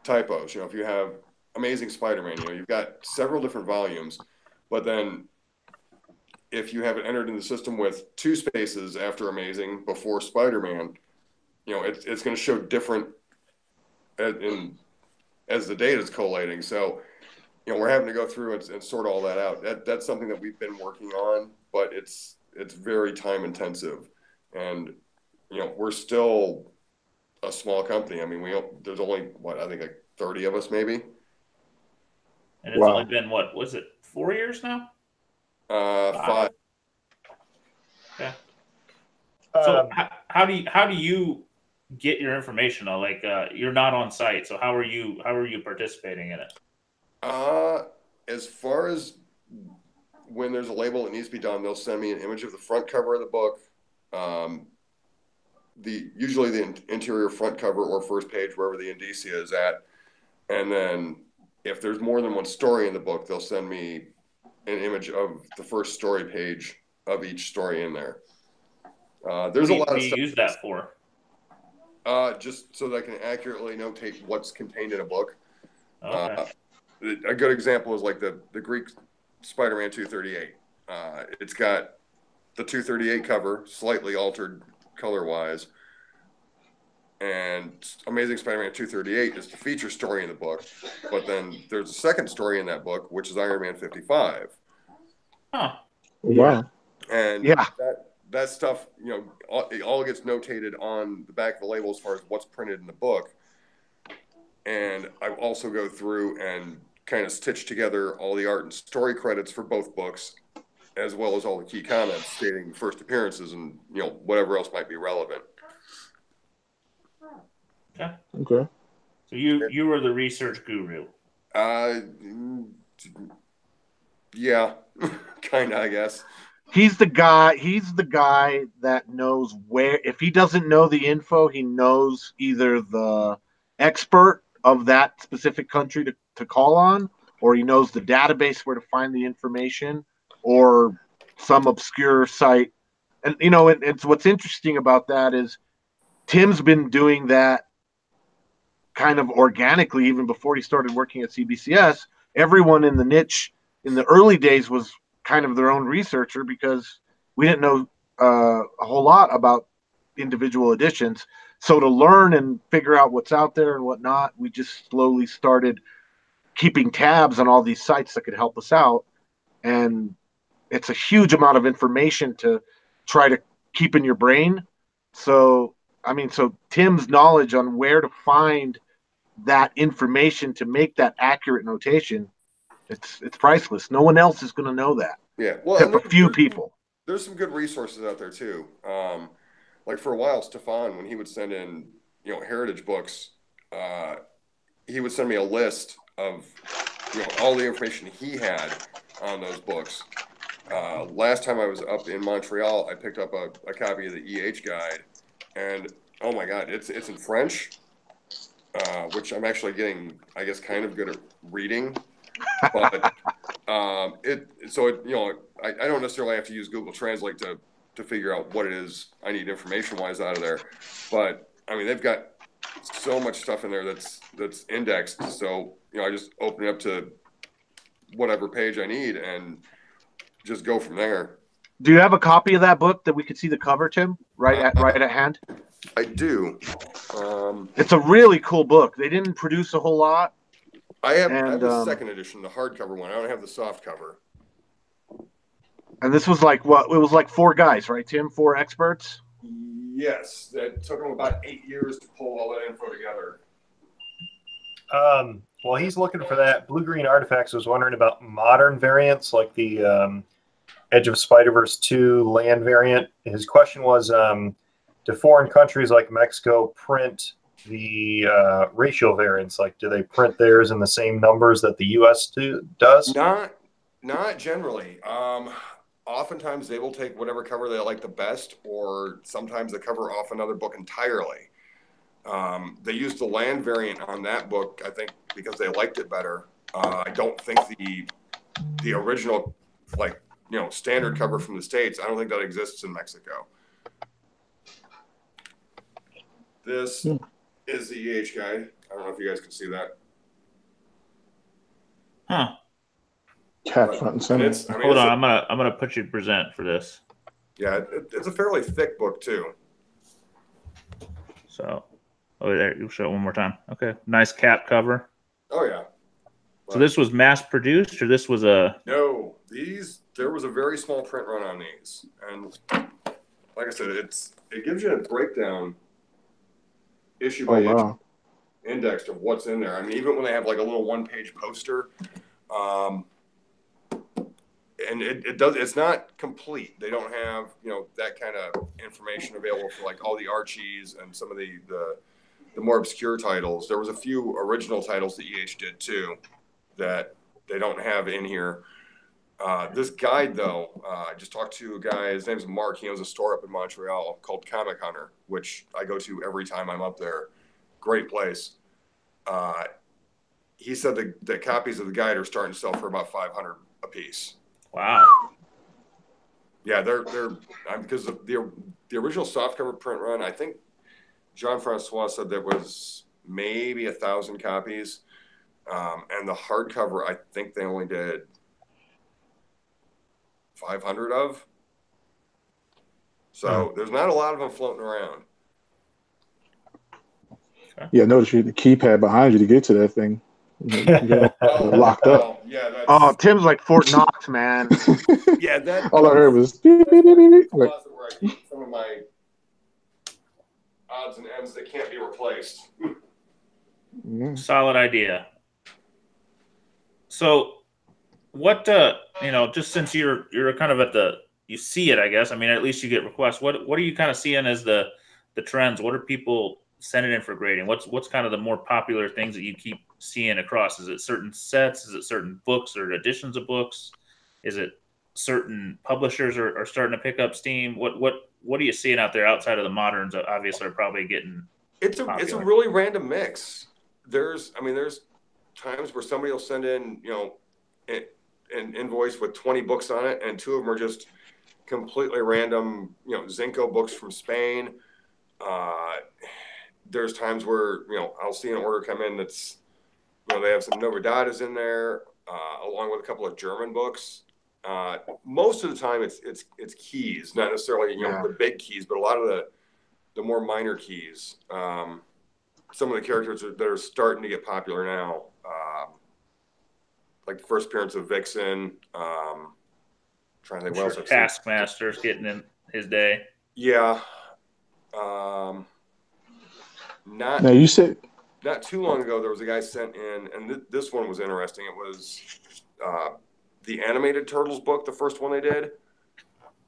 typos. You know, if you have Amazing Spider-Man, you know, you've got several different volumes, but then if you have it entered in the system with two spaces after Amazing before Spider-Man, you know, it's it's going to show different uh, in as the data is collating. So, you know, we're having to go through and, and sort all that out. That that's something that we've been working on, but it's it's very time intensive, and you know, we're still a small company. I mean, we don't. there's only what I think like thirty of us maybe. And it's wow. only been what was it four years now? Uh, five. Yeah. So um, how, how, do you how do you get your information? Like uh, you're not on site, so how are you how are you participating in it? Uh, as far as when there's a label that needs to be done, they'll send me an image of the front cover of the book, um, the usually the interior front cover or first page wherever the indicia is at and then if there's more than one story in the book they'll send me an image of the first story page of each story in there uh, there's a lot of stuff you use that for uh, just so that i can accurately notate what's contained in a book okay. uh, a good example is like the the greek spider-man 238 uh, it's got the 238 cover slightly altered color wise. And Amazing Spider-Man 238 is the feature story in the book, but then there's a second story in that book, which is Iron Man 55. Huh. Wow. And yeah, that that stuff, you know, all, it all gets notated on the back of the label as far as what's printed in the book. And I also go through and kind of stitch together all the art and story credits for both books as well as all the key comments stating first appearances and you know whatever else might be relevant. Okay. Okay. So you you were the research guru. Uh, yeah, kind of, I guess. He's the guy. He's the guy that knows where. If he doesn't know the info, he knows either the expert of that specific country to, to call on, or he knows the database where to find the information, or some obscure site. And you know, it, it's what's interesting about that is Tim's been doing that kind of organically even before he started working at CBCS. Everyone in the niche in the early days was kind of their own researcher because we didn't know uh, a whole lot about individual editions. So to learn and figure out what's out there and whatnot, we just slowly started keeping tabs on all these sites that could help us out. And it's a huge amount of information to try to keep in your brain. So, I mean, so Tim's knowledge on where to find that information to make that accurate notation, it's it's priceless. No one else is going to know that. Yeah, well, a few people. There's some good resources out there too. Um, like for a while, Stefan, when he would send in, you know, heritage books, uh, he would send me a list of, you know, all the information he had on those books uh, last time I was up in Montreal, I picked up a, a copy of the EH guide, and oh my god, it's it's in French, uh, which I'm actually getting, I guess, kind of good at reading. But Um, it so it you know I, I don't necessarily have to use Google Translate to to figure out what it is I need information wise out of there, but I mean they've got so much stuff in there that's that's indexed. So you know I just open it up to whatever page I need and just go from there. Do you have a copy of that book that we could see the cover, Tim? Right at right at hand. I do. Um, It's a really cool book. They didn't produce a whole lot. I have, I have the um, second edition, the hardcover one. I don't have the soft cover. And this was like what? It was like four guys, right, Tim? Four experts. Yes, that took them about eight years to pull all that info together. Um, while he's looking for that, Blue Green Artifacts was wondering about modern variants like the um, Edge of Spider Verse 2 land variant. His question was um, Do foreign countries like Mexico print the uh, racial variants? Like, do they print theirs in the same numbers that the US do, does? Not, not generally. Um, oftentimes they will take whatever cover they like the best, or sometimes they cover off another book entirely. Um, they used the land variant on that book, I think, because they liked it better. Uh, I don't think the the original, like you know, standard cover from the states. I don't think that exists in Mexico. This Hmm. is the EH guide. I don't know if you guys can see that. Huh. Cat front and And center. it's, I mean, Hold on, a- I'm gonna I'm gonna put you to present for this. yeah, it, it's a fairly thick book too. So, oh, there you show it one more time. Okay, nice cap cover. Oh yeah. So this was mass produced, or this was a No, these there was a very small print run on these, and like I said, it's it gives you a breakdown issue Oh by issue indexed of what's in there. I mean, even when they have like a little one page poster, um, and it, it does it's not complete. They don't have you know that kind of information available for like all the Archies and some of the the the more obscure titles. There was a few original titles that EH did too that they don't have in here. Uh, this guide, though, uh, I just talked to a guy. His name's Mark. He owns a store up in Montreal called Comic Hunter, which I go to every time I'm up there. Great place. Uh, he said the, the copies of the guide are starting to sell for about 500 a piece. wow. Yeah, they're they're um, because the, the the original softcover print run. I think Jean Francois said there was maybe a thousand copies, um, and the hardcover. I think they only did five hundred of. So hmm. there's not a lot of them floating around. Yeah, notice you the keypad behind you to get to that thing. You got locked up. Oh, yeah, that's, Oh, Tim's like Fort Knox, man. yeah, that. All I heard was beep, beep, beep, beep, beep. like, closet where I keep some of my odds and ends that can't be replaced. Solid idea. So, what uh, you know, just since you're you're kind of at the you see it, I guess. I mean, at least you get requests. What what are you kind of seeing as the the trends? What are people sending in for grading? What's what's kind of the more popular things that you keep seeing across? Is it certain sets? Is it certain books or editions of books? Is it certain publishers are, are starting to pick up steam? What what what are you seeing out there outside of the moderns? that Obviously, are probably getting It's a it's a really random mix. There's I mean there's times where somebody will send in you know an invoice with 20 books on it, and two of them are just completely random you know Zinco books from Spain. Uh, there's times where you know I'll see an order come in that's you know they have some Novedades in there uh, along with a couple of German books. Uh, most of the time it's it's it's keys, not necessarily you know Yeah. the big keys, but a lot of the the more minor keys. Um, some of the characters that are starting to get popular now, like the first appearance of Vixen. Um, trying to think what else. I've seen. Taskmaster's getting in his day. Yeah. Um, not Now you said not too long ago, there was a guy sent in, and th- this one was interesting. It was uh, the animated Turtles book, the first one they did,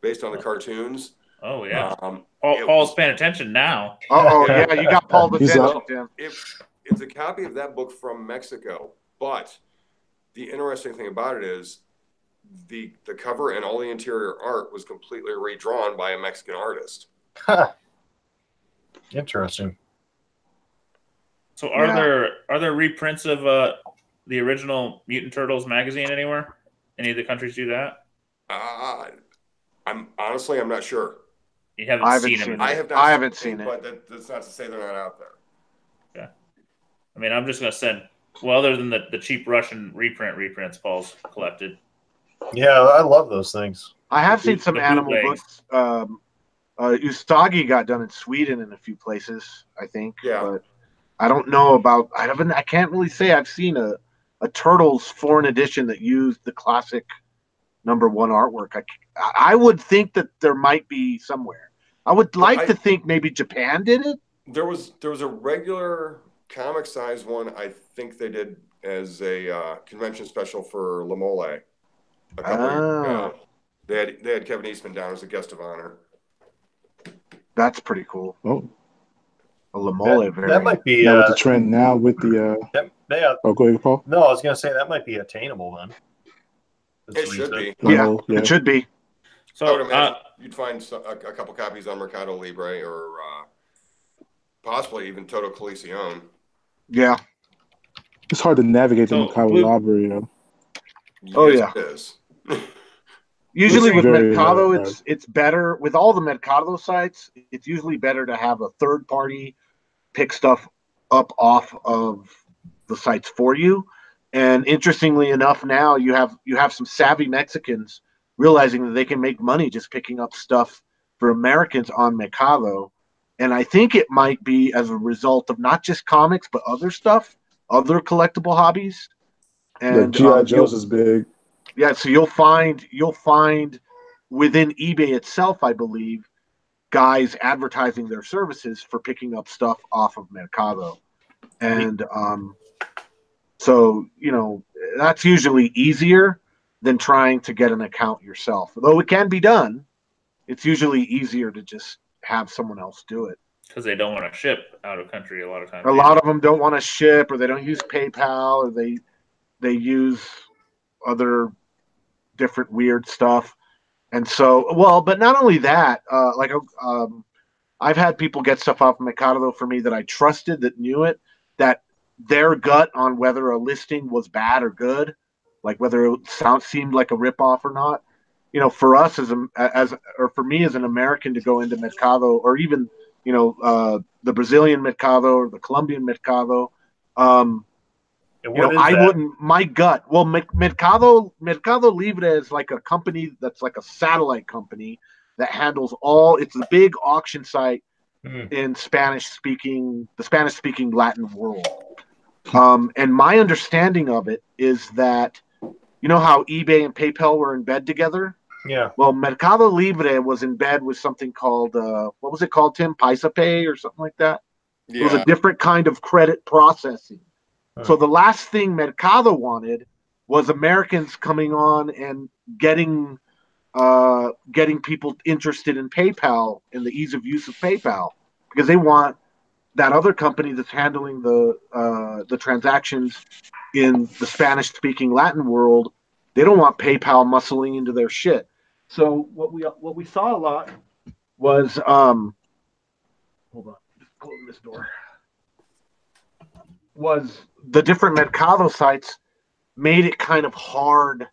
based on the cartoons. Oh yeah, Um, Paul, Paul's was- paying attention now. Oh, yeah, you got Paul's He's attention, up. It, it's a copy of that book from Mexico, but the interesting thing about it is the the cover and all the interior art was completely redrawn by a Mexican artist. Interesting. So are Yeah. there are there reprints of uh, the original Mutant Turtles magazine anywhere? Any of the countries do that? Uh, I'm honestly, I'm not sure. You haven't, I haven't seen seen them. it. I have not. I haven't seen it. but that, that's not to say they're not out there. Yeah. I mean, I'm just gonna send. Well, other than the, the cheap Russian reprint reprints Paul's collected. Yeah, I love those things. I have The seen some animal bootlegs. books. Um, uh, Usagi got done in Sweden in a few places, I think. Yeah. But I don't know about. I haven't. I can't really say I've seen a a Turtles foreign edition that used the classic number one artwork. I I would think that there might be somewhere. I would like I- to think maybe Japan did it. There was there was a regular comic size one. I think they did as a uh, convention special for La Mole. A couple years Ah. ago. They had they had Kevin Eastman down as a guest of honor. That's pretty cool. Oh, A La Mole That, very. that might be. now with Uh, the trend now with the uh, that, yeah, oh, go ahead, Paul. no, I was gonna say that might be attainable then. That's It should said. be. Yeah, Oh, yeah. It should be. So I would uh, you'd find so- a, a couple copies on Mercado Libre or uh, possibly even Todocoleccion. Yeah. It's hard to navigate the So, Mercado Blue- library. Though. Oh, Yes, It is. Usually Looks with very, Mercado, uh, it's it's better with all the Mercado sites. It's usually better to have a third party pick stuff up off of the sites for you. And interestingly enough, now you have you have some savvy Mexicans realizing that they can make money just picking up stuff for Americans on Mercado. And I think it might be as a result of not just comics but other stuff, other collectible hobbies. And GI um, Joe's is big. yeah, so you'll find you'll find within eBay itself, I believe, guys advertising their services for picking up stuff off of Mercado, and um, so you know that's usually easier than trying to get an account yourself. Though it can be done, it's usually easier to just have someone else do it. because they don't want to ship out of country a lot of times. A lot of them don't want to ship, or they don't use PayPal, or they they use other different weird stuff. And so, well, but not only that, uh, like um, I've had people get stuff off of Mercado for me that I trusted that knew it, that their gut on whether a listing was bad or good, like whether it sound seemed like a ripoff or not. You know, for us as a as or for me as an American to go into Mercado or even you know uh, the Brazilian Mercado or the Colombian Mercado, um, you know, I that? wouldn't. My gut. Well, Mer- Mercado Mercado Libre is like a company that's like a satellite company that handles all. It's a big auction site Hmm. in Spanish speaking, the Spanish speaking Latin world. Um, and my understanding of it is that you know how eBay and PayPal were in bed together. Yeah. Well, Mercado Libre was in bed with something called uh, what was it called, Tim? Paisa Pay or something like that. It was a different kind of credit processing. Huh. So the last thing Mercado wanted was Americans coming on and getting uh, getting people interested in PayPal and the ease of use of PayPal because they want that other company that's handling the uh, the transactions in the Spanish speaking Latin world. They don't want PayPal muscling into their shit. So what we what we saw a lot was um, hold on, just closing this door was the different Mercado sites made it kind of hard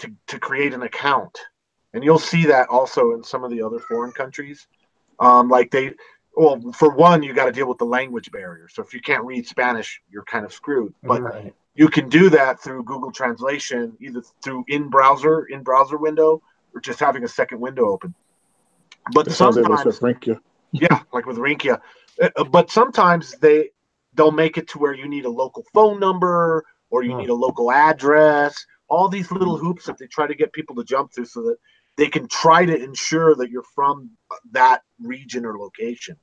to, to create an account. And you'll see that also in some of the other foreign countries. Um, like they, well, for one, you got to deal with the language barrier. So if you can't read Spanish, you're kind of screwed. But Right. you can do that through Google Translation, either through in browser, in browser window, just having a second window open. But like sometimes, what's Frank. Yeah. like with Rinkya. Uh, But sometimes they they'll make it to where you need a local phone number or you need a local address. All these little hoops that they try to get people to jump through so that they can try to ensure that you're from that region or location.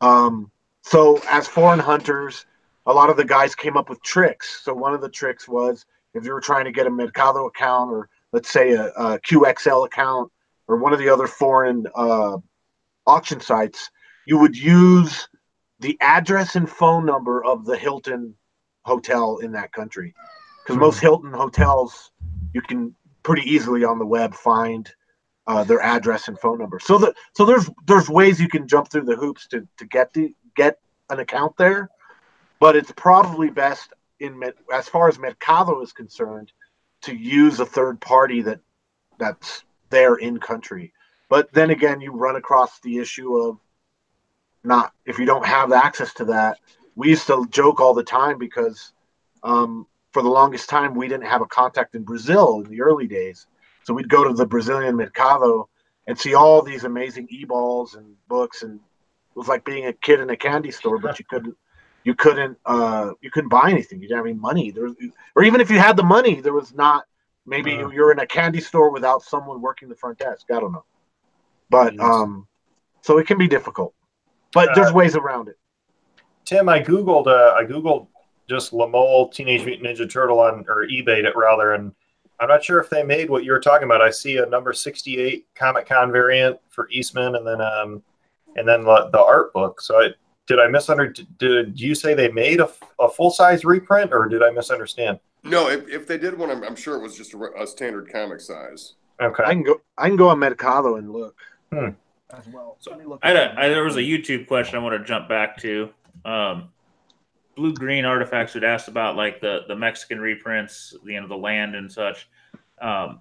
Um, so as foreign hunters, a lot of the guys came up with tricks. So one of the tricks was if you were trying to get a Mercado account or let's say a, a QXL account or one of the other foreign uh, auction sites, you would use the address and phone number of the Hilton hotel in that country. Because most Hilton hotels, you can pretty easily on the web find uh, their address and phone number. So that so there's there's ways you can jump through the hoops to, to get the get an account there, but it's probably best in as far as Mercado is concerned to use a third party that that's there in country. But then again, you run across the issue of not if you don't have access to that. We used to joke all the time because um, for the longest time we didn't have a contact in Brazil in the early days, so we'd go to the Brazilian mercado and see all these amazing EBALs and books, and it was like being a kid in a candy store, but you couldn't you couldn't uh, you couldn't buy anything. You didn't have any money. There was, or even if you had the money, there was not. Maybe Uh. you're in a candy store without someone working the front desk. I don't know, but um, so it can be difficult. But there's Uh, ways around it. Tim, I googled. Uh, I googled just La Mole Teenage Mutant Ninja Turtle on or eBayed it rather, and I'm not sure if they made what you were talking about. I see a number 68 Comic Con variant for Eastman, and then um, and then the, the art book. So I did I misunderstand? Did you say they made a, a full size reprint, or did I misunderstand? No, if, if they did one, I'm, I'm sure it was just a, a standard comic size. Okay. I can go. I can go on Mercado and look. Hmm. As well. So, Let me look I, had a, I there was a YouTube question I want to jump back to. Um, Blue Green Artifacts had asked about like the the Mexican reprints, you know, the land and such. Um,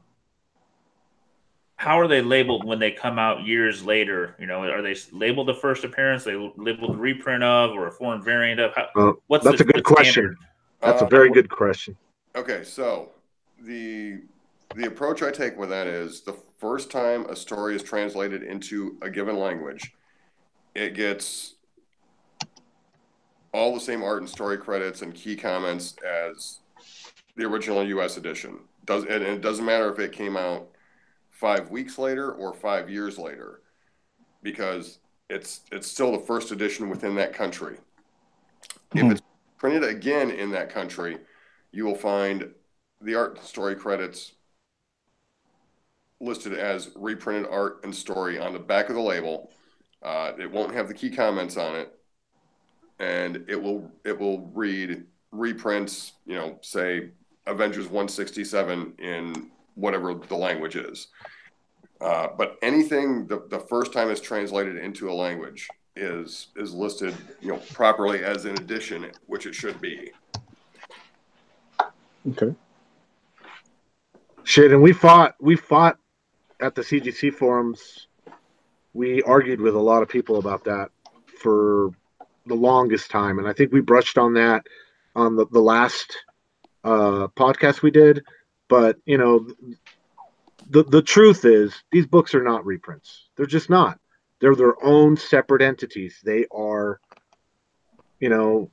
how are they labeled when they come out years later? You know, are they labeled the first appearance? They labeled the reprint of or a foreign variant of? How, Uh, what's that's the- a good question. standard? That's a Uh, very good question. Okay, so the the approach I take with that is the first time a story is translated into a given language, it gets all the same art and story credits and key comments as the original U.S. edition. Does and it doesn't matter if it came out five weeks later or five years later, because it's it's still the first edition within that country. If Hmm. it's printed again in that country, you will find the art story credits listed as reprinted art and story on the back of the label. Uh, it won't have the key comments on it, and it will it will read reprints. You know, say Avengers 167 in whatever the language is. Uh, but anything the, the first time it's translated into a language is is listed you know properly as an addition, which it should be. Okay. Shit, and we fought. We fought at the CGC forums. We argued with a lot of people about that for the longest time, and I think we brushed on that on the the last uh, podcast we did. But you know, the the truth is, these books are not reprints. They're just not. They're their own separate entities. They are, you know,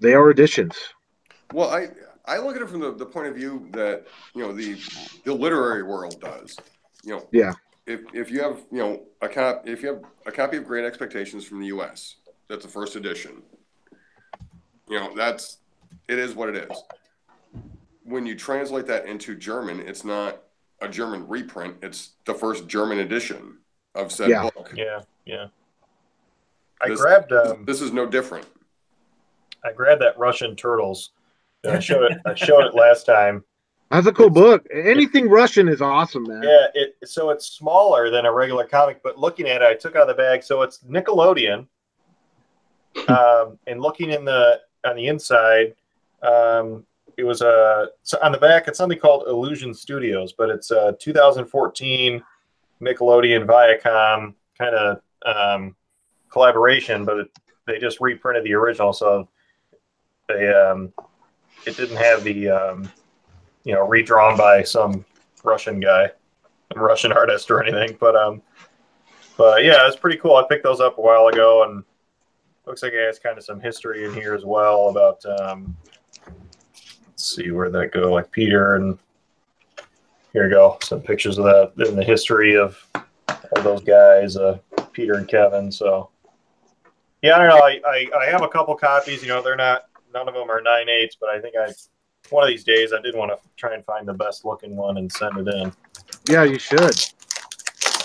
they are editions. Well, I I look at it from the, the point of view that you know the the literary world does. You know, Yeah. If if you have you know a cop if you have a copy of Great Expectations from the U.S. That's the first edition. You know that's it is what it is. When you translate that into German, it's not a German reprint. It's the first German edition of said Yeah. book. Yeah. Yeah. I This- grabbed um, This is no different. I grabbed that Russian turtles. I showed it. I showed it last time. That's a cool book. Anything Russian is awesome, man. Yeah, it so it's smaller than a regular comic, but looking at it, I took out of the bag. So it's Nickelodeon. Um, and looking in the on the inside, um, it was a so on the back. It's something called Illusion Studios, but it's a 2014 Nickelodeon Viacom kind of um, collaboration. But it, they just reprinted the original, so they um, it didn't have the um, you know redrawn by some Russian guy, Russian artist or anything. But um, but yeah, it's pretty cool. I picked those up a while ago, and looks like it has kind of some history in here as well about um, see where that go, like Peter and here you go, some pictures of that in the history of, of those guys, uh, Peter and Kevin. So yeah, I don't know. I, I, I have a couple copies. You know, they're not none of them are nine eights, but I think I one of these days I did want to try and find the best looking one and send it in. Yeah, you should.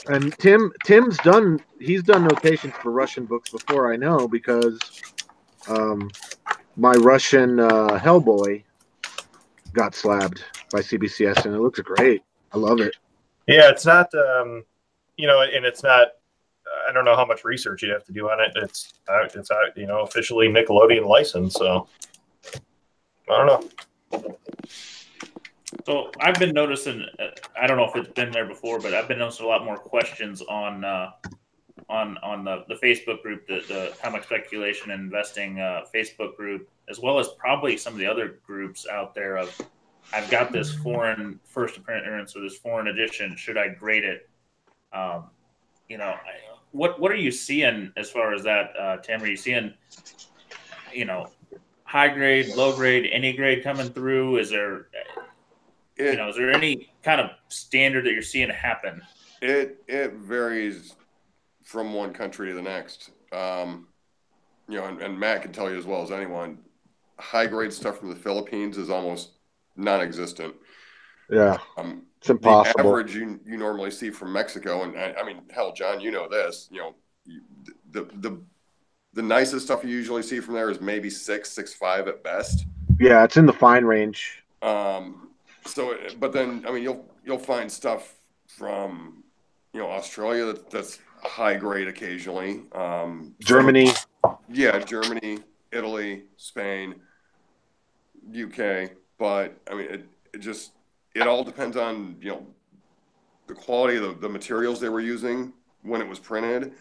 And Tim, Tim's done. He's done notations for Russian books before. I know because um, my Russian uh, Hellboy got slabbed by CBCS, and it looks great. I love it. Yeah, it's not, um, you know, and it's not. I don't know how much research you'd have to do on it. It's out. It's out. You know, officially Nickelodeon licensed. So I don't know. So I've been noticing. Uh, I don't know if it's been there before, but I've been noticing a lot more questions on uh, on on the, the Facebook group, the, the comic speculation and investing uh, Facebook group, as well as probably some of the other groups out there. Of I've got this foreign first appearance or this foreign edition. Should I grade it? Um, you know, what what are you seeing as far as that, uh, Tim? Are you seeing, you know, high grade, low grade, any grade coming through? Is there, It, you know, is there any kind of standard that you're seeing happen? It it varies from one country to the next. Um, you know, and, and Matt can tell you as well as anyone, high grade stuff from the Philippines is almost non-existent. Yeah, Um, it's the impossible. average you you normally see from Mexico, and I, I mean, hell, John, you know this. You know, the the the nicest stuff you usually see from there is maybe six, six five at best. Yeah, it's in the fine range. Um, so, but then I mean, you'll you'll find stuff from you know Australia that, that's high grade occasionally. Um, Germany. yeah, Germany, Italy, Spain, UK. But I mean, it, it just it all depends on you know the quality of the, the materials they were using when it was printed,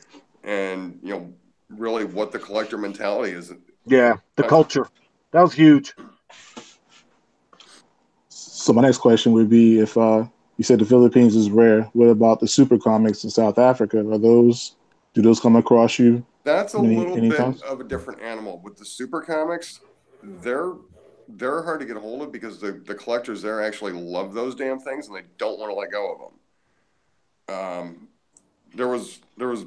and you know really what the collector mentality is. Yeah, the culture. That was huge. So my next question would be if uh, you said the Philippines is rare, what about the super comics in South Africa? Are those do those come across you? That's a Any- little any bit thoughts? of a different animal. With the super comics, they're they're hard to get a hold of because the, the collectors there actually love those damn things and they don't want to let go of them. Um, there was there was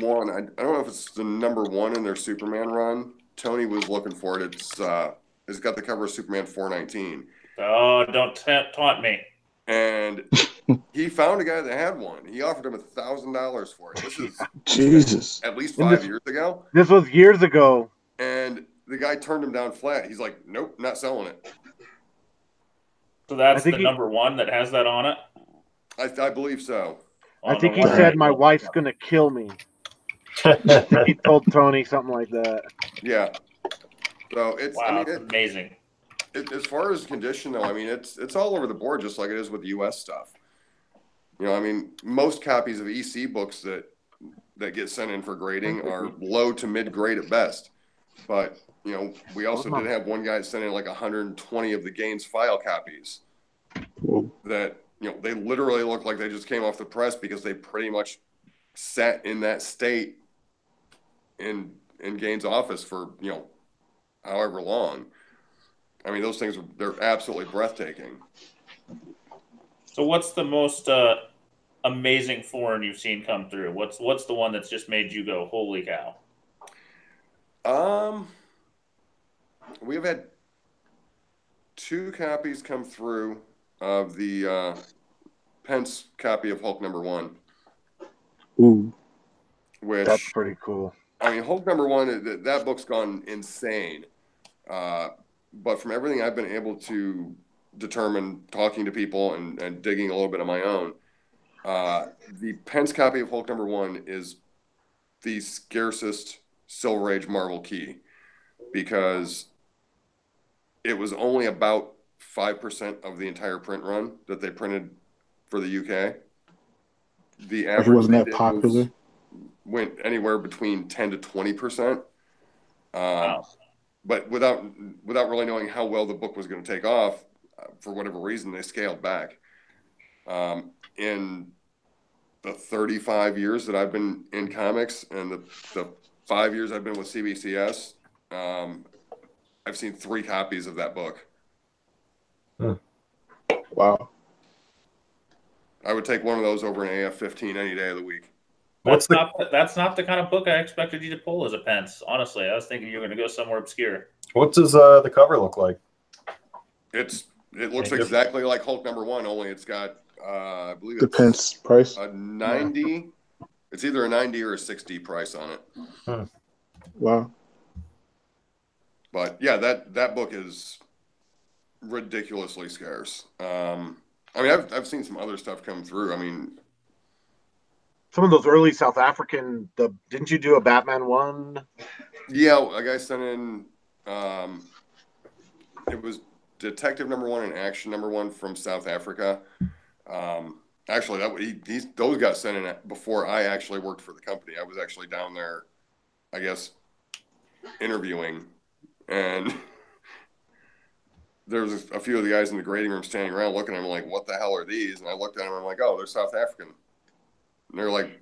one. I, I don't know if it's the number one in their Superman run. Tony was looking for it. It's uh, it's got the cover of Superman 419, Oh, don't ta taunt me. And he found a guy that had one. He offered him a thousand dollars for it. This is Jesus. at least five this- years ago. This was years ago. And the guy turned him down flat. He's like, nope, not selling it. So that's the he- number one that has that on it. I, I believe so. I think he wonder said my wife's gonna kill me. he told Tony something like that. Yeah. So it's, Wow, I mean, that's it, amazing. It, as far as condition though, I mean, it's it's all over the board, just like it is with U.S. stuff. You know, I mean, most copies of EC books that that get sent in for grading are low to mid grade at best. But you know, we also did have one guy send in like 120 of the Gaines file copies that you know they literally look like they just came off the press because they pretty much sat in that state in in Gaines' office for you know however long. I mean, those things are they're absolutely breathtaking. So what's the most uh, amazing foreign you've seen come through? What's what's the one that's just made you go, holy cow? Um, we have had two copies come through of the uh, Pence copy of Hulk number one, Ooh. which That's pretty cool. I mean, Hulk number one, that, that book's gone insane. Uh, but from everything I've been able to determine, talking to people and, and digging a little bit of my own, uh, the Pence copy of Hulk number one is the scarcest Silver Age Marvel key because it was only about 5% of the entire print run that they printed for the UK. The Like average it wasn't that did was- popular. went anywhere between 10 to 20 percent um, Wow. But without without really knowing how well the book was going to take off uh, for whatever reason they scaled back. Um, in the 35 years that i've been in comics and the, the five years i've been with cbcs um, i've seen three copies of that book. Wow. i would take one of those over an af-15 any day of the week What's That's the not that's not the kind of book I expected you to pull as a Pence. Honestly, I was thinking you were going to go somewhere obscure. what does uh, the cover look like? it's it looks Any exactly like hulk number one only it's got uh, i believe The it's Pence price. a 90 it's either a 90 or a 60 price on it Wow. but yeah that that book is ridiculously scarce um i mean i've, I've seen some other stuff come through i mean Some of those early South African. The didn't you do a Batman one? yeah a guy sent in um it was detective number one and action number one from South Africa. Um, actually, that he, these those got sent in before I actually worked for the company. I was actually down there, I guess, interviewing, and there was a few of the guys in the grading room standing around looking at them like, "What the hell are these?" And I looked at them, and I'm like, "Oh, they're South African." And they're like,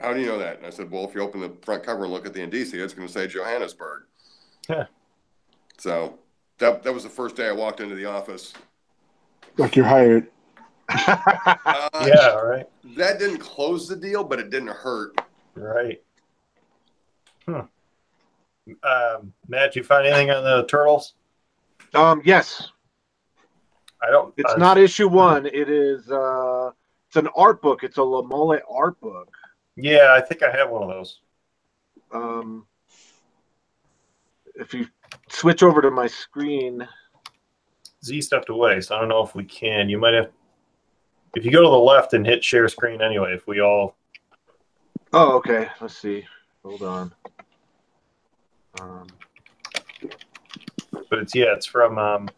"How do you know that?" And I said, "Well, if you open the front cover and look at the indicia, it's going to say Johannesburg." Yeah. So that that was the first day I walked into the office. Like you're hired. Uh, Yeah, right. That didn't close the deal, but it didn't hurt. Right. Hmm. Um, Matt, you find anything on the turtles? um, yes, I don't. it's uh, not issue one. It is. Uh, it's an art book. It's a La Mole art book. Yeah, I think I have one of those. Um, if you switch over to my screen, Z stepped away, so I don't know if we can. You might have. If you go to the left and hit share screen anyway, if we all. Oh, okay. Let's see. Hold on. Um, But it's yeah, it's from. Um,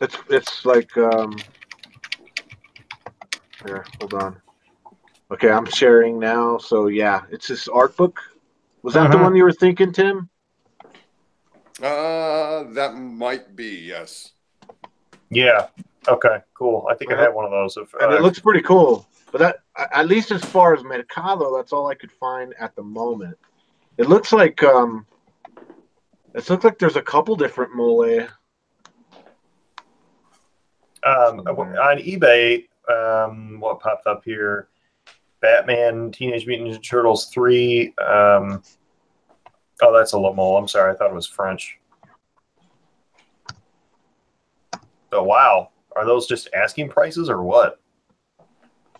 it's it's like um. Here, hold on. Okay, I'm sharing now. So yeah, it's this art book. Was that the Uh-huh. one you were thinking, Tim? Uh, that might be yes. yeah. Okay. Cool. I think I have one of those. If, And uh, it looks pretty cool. But that, at least as far as Mercado, that's all I could find at the moment. It looks like um, it looks like there's a couple different mole. um, on eBay, um, what popped up here? Batman, Teenage Mutant Ninja Turtles three. Um, oh, that's a La Mole. I'm sorry, I thought it was French. Oh wow, are those just asking prices or what?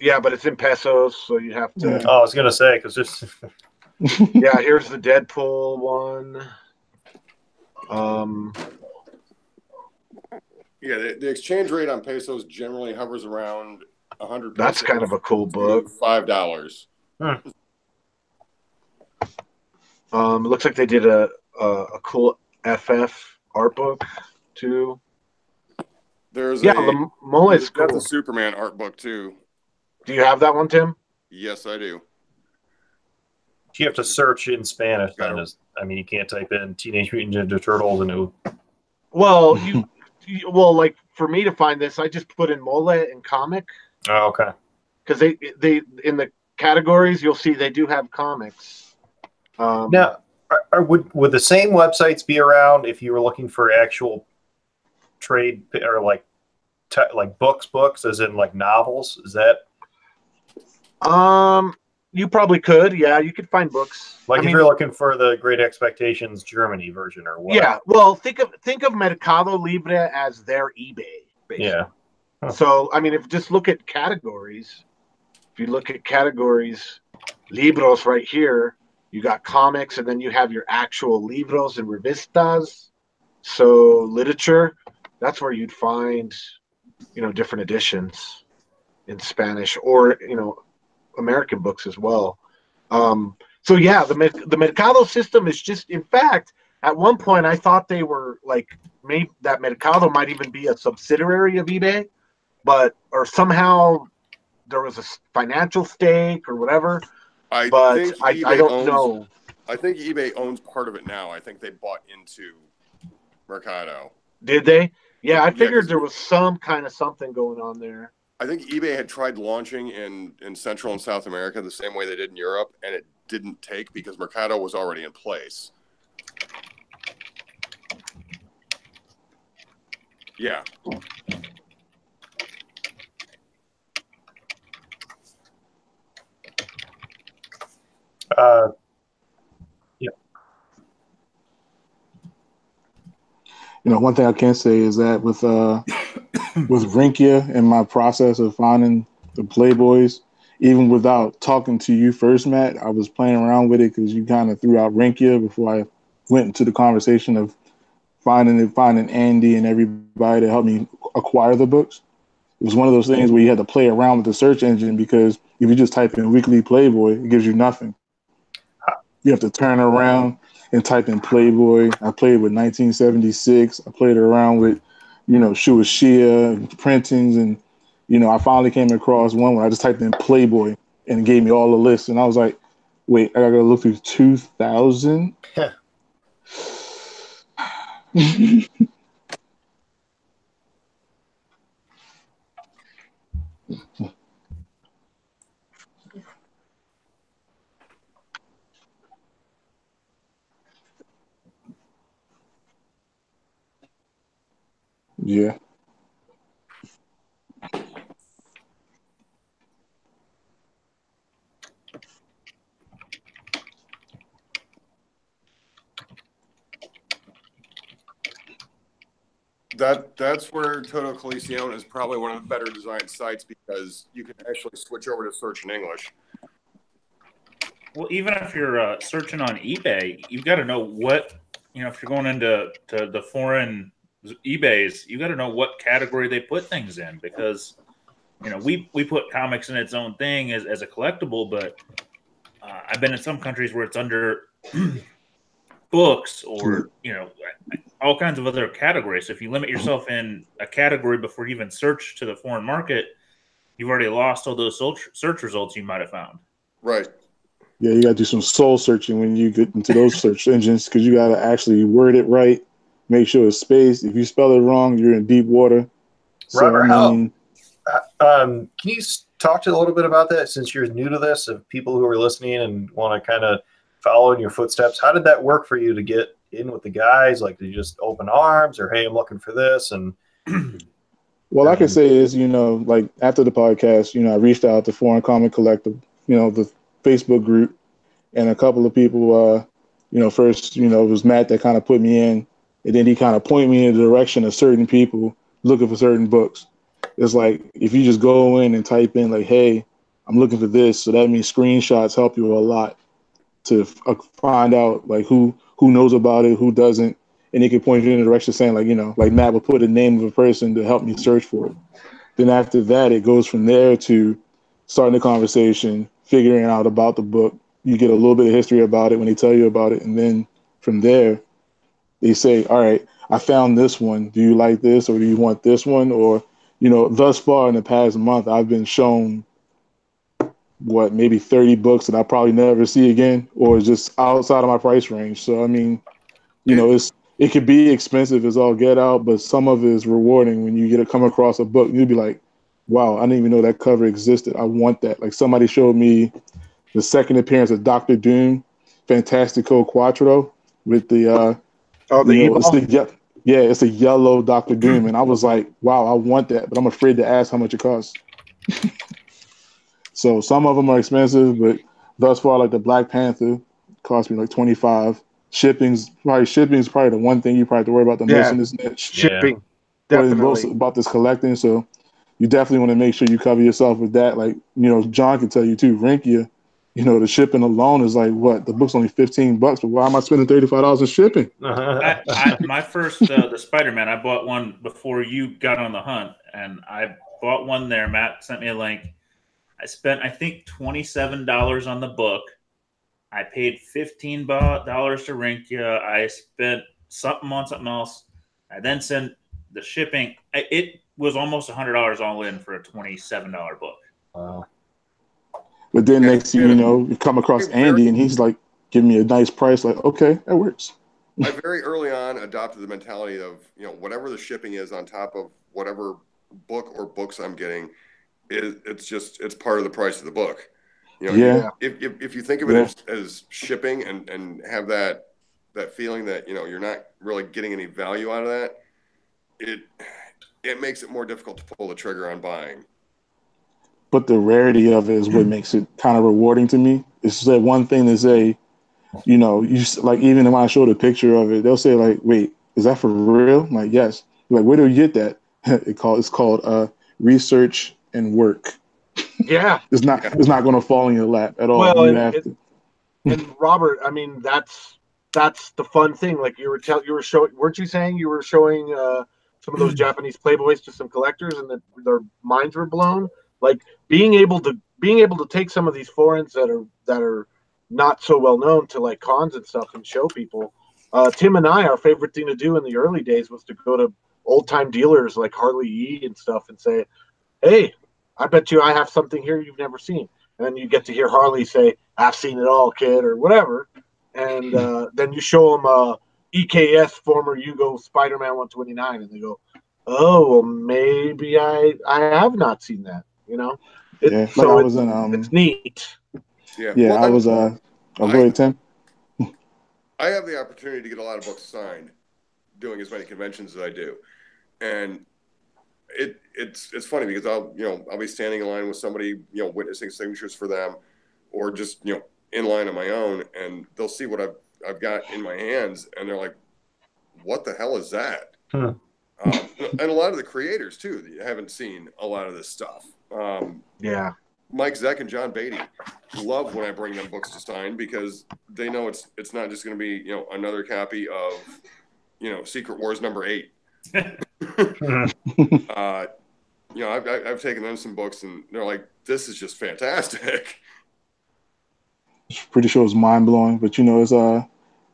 Yeah, but it's in pesos, so you have to. Oh, I was gonna say because just yeah, here's the Deadpool one. Um, Yeah, the, the exchange rate on pesos generally hovers around a hundred. that's kind of a cool book. Five dollars. Um, it looks like they did a a, a cool FF art book too. There's Yeah, a, the mole is that's cool. a Superman art book too. Do you have that one, Tim? Yes, I do. you have to search in Spanish. Then it. I mean, you can't type in Teenage Mutant Ninja Turtles and it will Well, you, you well, like for me to find this, I just put in mole and comic Oh, okay. because they they in the categories you'll see they do have comics. Um, Now, are, are, would would the same websites be around if you were looking for actual trade or like t- like books, books, as in like novels? Is that Um, you probably could. Yeah, you could find books. like I if mean, you're looking for the Great Expectations Germany version or what? yeah. Well, think of think of Mercado Libre as their eBay. Basically. yeah. Huh. So I mean, if just look at categories, if you look at categories, libros right here, you got comics, and then you have your actual libros and revistas. So literature, that's where you'd find, you know, different editions in Spanish or you know, American books as well. Um, so yeah, the the Mercado system is just, in fact, at one point I thought they were like maybe that Mercado might even be a subsidiary of eBay, but or somehow there was a financial stake or whatever. I But I, I don't owns, know. I think eBay owns part of it now. I think they bought into Mercado. Did they? Yeah, I Yeah, there was some kind of something going on there. I think eBay had tried launching in in Central and South America the same way they did in Europe, and it didn't take because Mercado was already in place. Yeah, Uh, yeah. You know, one thing I can say is that with uh with Rinkya and my process of finding the Playboys, even without talking to you first, Matt, I was playing around with it because you kind of threw out Rinkya before I went into the conversation of finding it, finding Andy and everybody to help me acquire the books. It was one of those things where you had to play around with the search engine because if you just type in weekly Playboy, it gives you nothing. You have to turn around and type in Playboy. I played with 1976. I played around with, you know, Shueisha printings, and you know, I finally came across one where I just typed in Playboy and it gave me all the lists, and I was like, wait, I gotta look through 2000. Yeah. That that's where Todocoleccion is probably one of the better designed sites because you can actually switch over to search in English. Well, even if you're uh, searching on eBay, you've got to know what you know. If you're going into to the foreign eBay's, you got to know what category they put things in because you know we we put comics in its own thing as, as a collectible, but uh, I've been in some countries where it's under books or you know all kinds of other categories. So if you limit yourself in a category before you even search to the foreign market, you've already lost all those search results you might have found. Right. Yeah, you got to do some soul searching when you get into those search engines because you got to actually word it right, make sure it's spaced. If you spell it wrong, you're in deep water. So, Robert, I mean, how, um, can you talk to a little bit about that since you're new to this, of people who are listening and want to kind of follow in your footsteps? How did that work for you to get in with the guys? Like, did you just open arms, or hey, I'm looking for this? And well, I can say is, you know, like after the podcast, you know, I reached out to Foreign Comic Collective, you know, the Facebook group, and a couple of people. Uh, you know, first, you know, it was Matt that kind of put me in, and then he kind of pointed me in the direction of certain people looking for certain books. It's like if you just go in and type in like, "Hey, I'm looking for this," so that means screenshots help you a lot to uh, find out like who who knows about it, who doesn't, and it can point you in the direction saying like you know like Matt will put a name of a person to help me search for it. Then after that, it goes from there to starting the conversation, figuring out about the book. You get a little bit of history about it when they tell you about it, and then from there, they say, "All right, I found this one. Do you like this, or do you want this one?" Or you know, thus far in the past month, I've been shown what maybe 30 books that I probably never see again or just outside of my price range. So I mean, you know, it's it could be expensive as all get out, but some of it is rewarding when you get to come across a book. You'd be like, wow, I didn't even know that cover existed. I want that. Like somebody showed me the second appearance of Doctor Doom, Fantastico Quattro with the uh oh the, know, it's the yeah, it's a yellow Doctor Doom, and I was like, wow, I want that, but I'm afraid to ask how much it costs. So some of them are expensive, but thus far, like the Black Panther, cost me like twenty five. Shipping's probably shipping is probably the one thing you probably have to worry about the yeah. most in this niche. Shipping, yeah. definitely. Most about this collecting, so you definitely want to make sure you cover yourself with that. Like you know, John can tell you too. Rinkya, you know, the shipping alone is like what the book's only fifteen bucks, but why am I spending thirty five dollars in shipping? I, I, my first uh, the Spider Man, I bought one before you got on the hunt, and I bought one there. Matt sent me a link I spent, I think, $27 on the book. I paid $15 to Rinkya. I spent something on something else. I then sent the shipping. It was almost $100 all in for a $27 book. Wow. But then next thing you know, you come across Andy and he's like, giving me a nice price. Like, okay, that works. I very early on adopted the mentality of, you know, whatever the shipping is on top of whatever book or books I'm getting – it, it's just it's part of the price of the book. You know, yeah. If, if, if you think of it yeah. as, as shipping and, and have that that feeling that you know you're not really getting any value out of that, it it makes it more difficult to pull the trigger on buying. But the rarity of it is what makes it kind of rewarding to me. It's that one thing to say, you know, you like even when I show the picture of it, they'll say like, "Wait, is that for real?" I'm like, yes. like, where do you get that? it called it's called uh, research and work. Yeah, it's not it's not going to fall in your lap at all. Well, and, and, and, Robert, I mean that's that's the fun thing. Like you were tell you were showing, weren't you saying you were showing uh, some of those Japanese Playboys to some collectors, and that their minds were blown. Like being able to being able to take some of these foreigns that are that are not so well known to like cons and stuff and show people. Uh, Tim and I, our favorite thing to do in the early days was to go to old time dealers like Harley E and stuff and say, "Hey, I bet you I have something here you've never seen." And then you get to hear Harley say, "I've seen it all, kid," or whatever. And uh, then you show them a EKS former Yugo Spider-Man 129, and they go, "Oh, well, maybe I I have not seen that." You know, it, yeah, so like I was in, um, it's neat. Yeah, yeah, well, I was. Uh, go ahead, Tim. I have the opportunity to get a lot of books signed, doing as many conventions as I do, and it it's it's funny because I'll you know I'll be standing in line with somebody you know witnessing signatures for them, or just you know in line on my own, and they'll see what I've I've got in my hands, and they're like, "What the hell is that?" Huh. Um, and a lot of the creators too that haven't seen a lot of this stuff. Um, yeah. Mike Zeck and John Beatty love when I bring them books to sign because they know it's it's not just going to be you know another copy of you know Secret Wars number eight. uh, you know, I've, I've taken them some books and they're like, this is just fantastic. Pretty sure it's mind blowing, but you know, it's uh,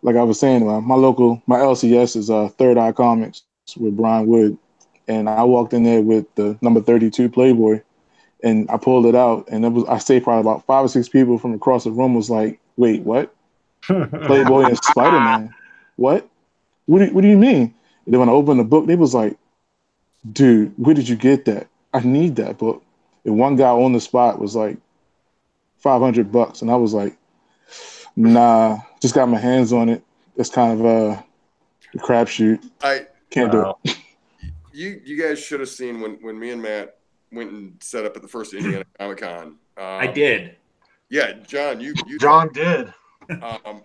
like I was saying, uh, my local, my LCS is uh, Third Eye Comics with Brian Wood, and I walked in there with the number thirty-two Playboy, and I pulled it out, and it was I say probably about five or six people from across the room was like, "Wait, what? Playboy and Spider Man? What? What do, what do you mean?" And then when I opened the book, they was like, dude, where did you get that? I need that book. And one guy on the spot was like, 500 bucks. And I was like, nah, just got my hands on it. It's kind of a, a crapshoot. I can't wow. do it. You you guys should have seen when, when me and Matt went and set up at the first Indiana Comic Con. Um, I did. Yeah, John, you, you John did. Um,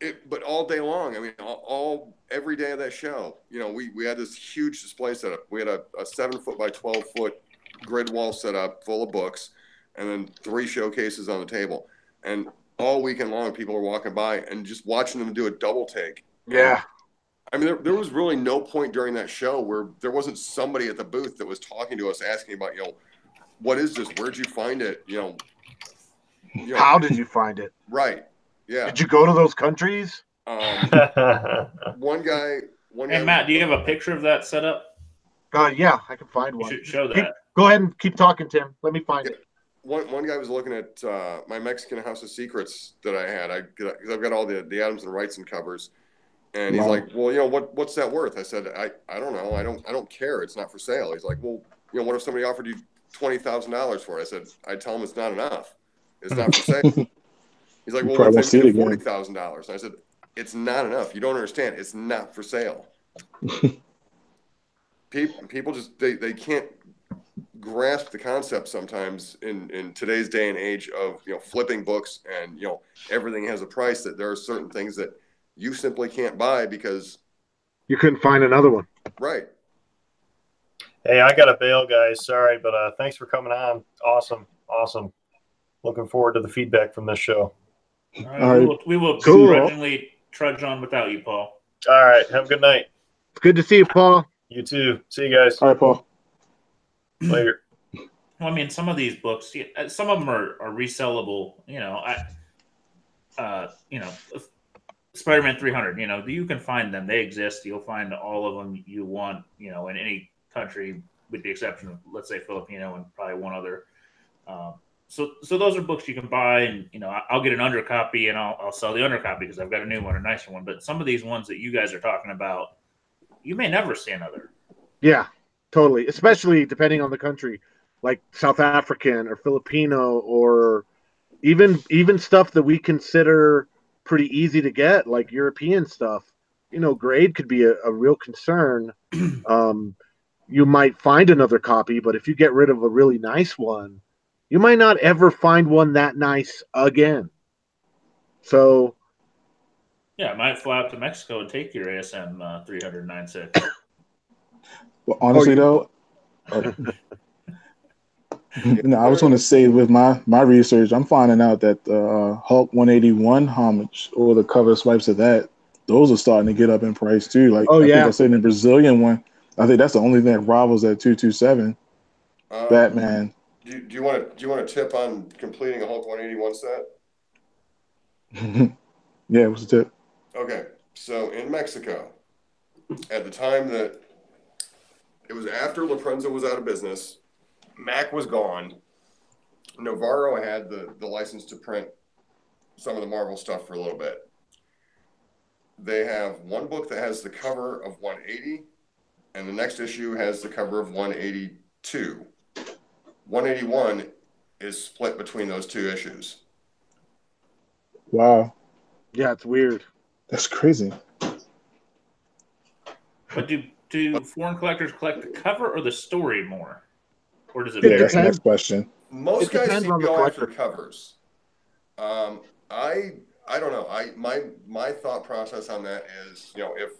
it, but all day long. I mean, all, all, every day of that show, you know, we we had this huge display set up. We had a, a seven foot by twelve foot grid wall set up full of books, and then three showcases on the table. And all weekend long, people are walking by and just watching them do a double take. Yeah. I mean, there, there was really no point during that show where there wasn't somebody at the booth that was talking to us, asking about, you know, what is this? Where'd you find it? You know, you know how did you find it? Right. Yeah. Did you go to those countries? Um, one guy. One hey, guy Matt, do you have a picture of that set up? Uh, yeah, I can find one. You should show that. Keep, go ahead and keep talking, Tim. Let me find it. One, one guy was looking at uh, my Mexican House of Secrets that I had. I because I've got all the the Adams and Wrightson covers, and he's like, "Well, you know what? What's that worth?" I said, "I I don't know. I don't I don't care. It's not for sale." He's like, "Well, you know, what if somebody offered you twenty thousand dollars for it?" I said, "I'd tell him it's not enough. It's not for sale." He's like, well, what if they forty thousand dollars? I said, it's not enough. You don't understand. It's not for sale. people, people just they, they can't grasp the concept sometimes in in today's day and age of you know flipping books and you know everything has a price that there are certain things that you simply can't buy because you couldn't find another one. Right. Hey, I got a bail, guys. Sorry, but uh, thanks for coming on. Awesome, awesome. Looking forward to the feedback from this show. All right, All right. We will, we will cool. grudgingly trudge on without you, Paul. All right. Have a good night. It's good to see you, Paul. You too. See you guys. All right, Paul. Later. Well, I mean, some of these books, uh, some of them are, are resellable. You know, I, uh, you know, Spider-Man 300. You know, you can find them; they exist. You'll find all of them you want. You know, in any country, with the exception of, let's say, Filipino and probably one other. Um, so so those are books you can buy and you know i'll get an under copy and i'll, I'll sell the under copy because i've got a new one a nicer one but some of these ones that you guys are talking about you may never see another yeah totally especially depending on the country like south african or filipino or even even stuff that we consider pretty easy to get like european stuff you know grade could be a, a real concern um, you might find another copy but if you get rid of a really nice one you might not ever find one that nice again. So, yeah, I might fly out to Mexico and take your ASM uh, 396. well, honestly, though, no, I was going to say with my my research, I'm finding out that uh, Hulk 181 homage or the cover swipes of that, those are starting to get up in price too. Like, oh I yeah, think I said the Brazilian one, I think that's the only thing that rivals that 227 um, Batman. Do you, do you want to do you want to tip on completing a Hulk 181 set? yeah, what's the tip. Okay, so in Mexico, at the time that it was after La Prensa was out of business, Mac was gone. Novaro had the, the license to print some of the Marvel stuff for a little bit. They have one book that has the cover of 180, and the next issue has the cover of 182. 181 is split between those two issues. Wow, Yeah, it's weird. that's crazy. But do do foreign collectors collect the cover or the story more, or does it? Yeah, vary? that's the next question. Most It guys seem to go after covers. Um, I I don't know. I my my thought process on that is, you know, if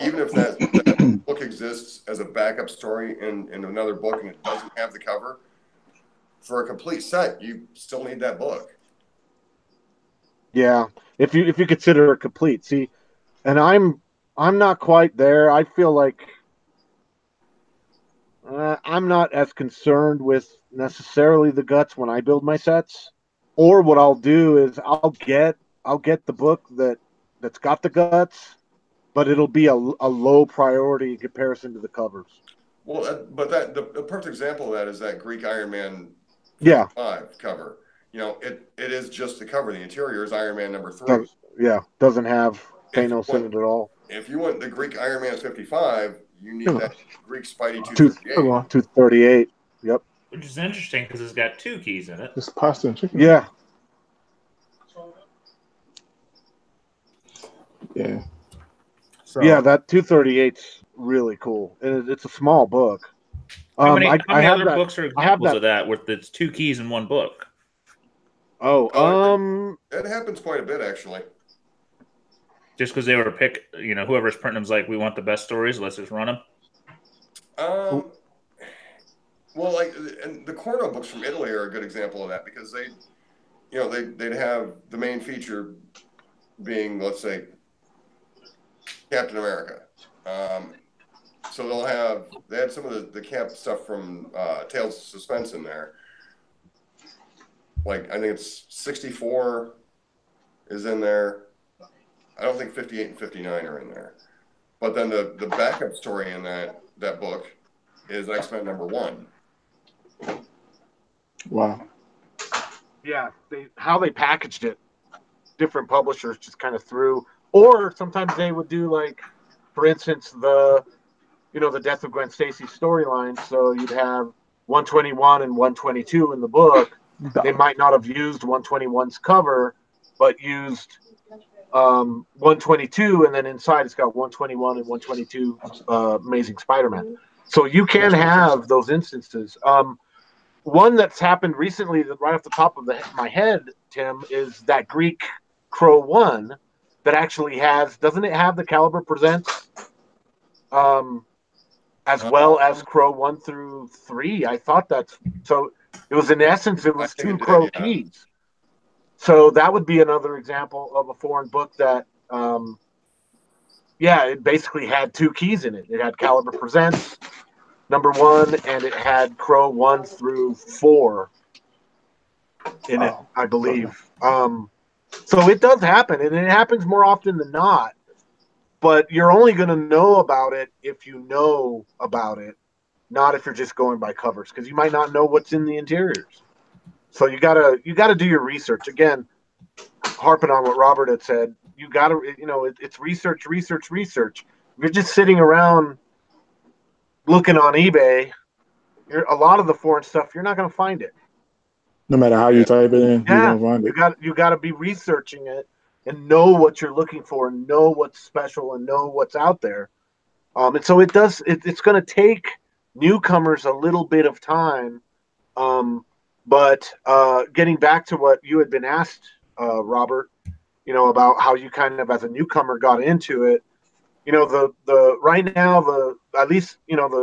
even if that, that book exists as a backup story in, in another book and it doesn't have the cover, for a complete set, you still need that book. Yeah, if you if you consider it complete. See, and I'm I'm not quite there. I feel like uh, I'm not as concerned with necessarily the guts when I build my sets. Or what I'll do is I'll get I'll get the book that that's got the guts, but it'll be a, a low priority in comparison to the covers. Well, but that the, the perfect example of that is that Greek Iron Man Yeah, five cover. You know, it, it is just the cover. The interior is Iron Man number three. does, yeah, doesn't have Thanos in it at all. If you want the Greek Iron Man 55, you need that Greek Spidey Two, two thirty eight. Yep. Which is interesting because it's got two keys in it. It's pasta and chicken. Yeah. yeah. So, Yeah, that 238's really cool. And it- it's a small book. How Um, many, I, how I many have other that. books are examples that- of that where it's two keys in one book? Oh, Oh, um, It happens quite a bit, actually. Just because they were pick, you know, whoever's printing them's like, we want the best stories, let's just run them. Um, well, like, and the Corno books from Italy are a good example of that because they, you know, they they'd have the main feature being, let's say, Captain America. Um, so they'll have they had some of the, the Cap stuff from uh, Tales of Suspense in there. Like I think it's sixty four is in there. I don't think fifty eight and fifty nine are in there. But then the, the backup story in that that book is X Men number one. Wow. yeah, they how they packaged it, different publishers just kind of threw, or sometimes they would do like, for instance, the, you know, the death of Gwen Stacy storyline. So you'd have 121 and 122 in the book. They might not have used 121's cover, but used um, 122, and then inside it's got 121 and 122 uh, Amazing Spider-Man. So you can have those instances. Um, one that's happened recently, that right off the top of the, my head, Tim, is that Greek Crow One that actually has. Doesn't it have the Caliber Presents, um, as well as Crow One through Three? I thought that's so. It was in essence, it was two did, Crow yeah. keys. So that would be another example of a foreign book that, um, yeah, it basically had two keys in it. It had Caliber Presents number one, and it had Crow one through four in it, Oh. I believe. Um, so it does happen, and it happens more often than not. But you're only going to know about it if you know about it, not if you're just going by covers, because you might not know what's in the interiors. So you gotta you gotta do your research. Again, harping on what Robert had said, you gotta you know it, it's research, research, research. If you're just sitting around looking on eBay, you're, a lot of the foreign stuff you're not going to find it. No matter how you type it in, Yeah, gonna find You got you got to be researching it and know what you're looking for and know what's special and know what's out there. Um, and so it does. It, it's going to take newcomers a little bit of time. Um, but uh, getting back to what you had been asked, uh, Robert, you know about how you kind of as a newcomer got into it. You know the the right now the at least you know the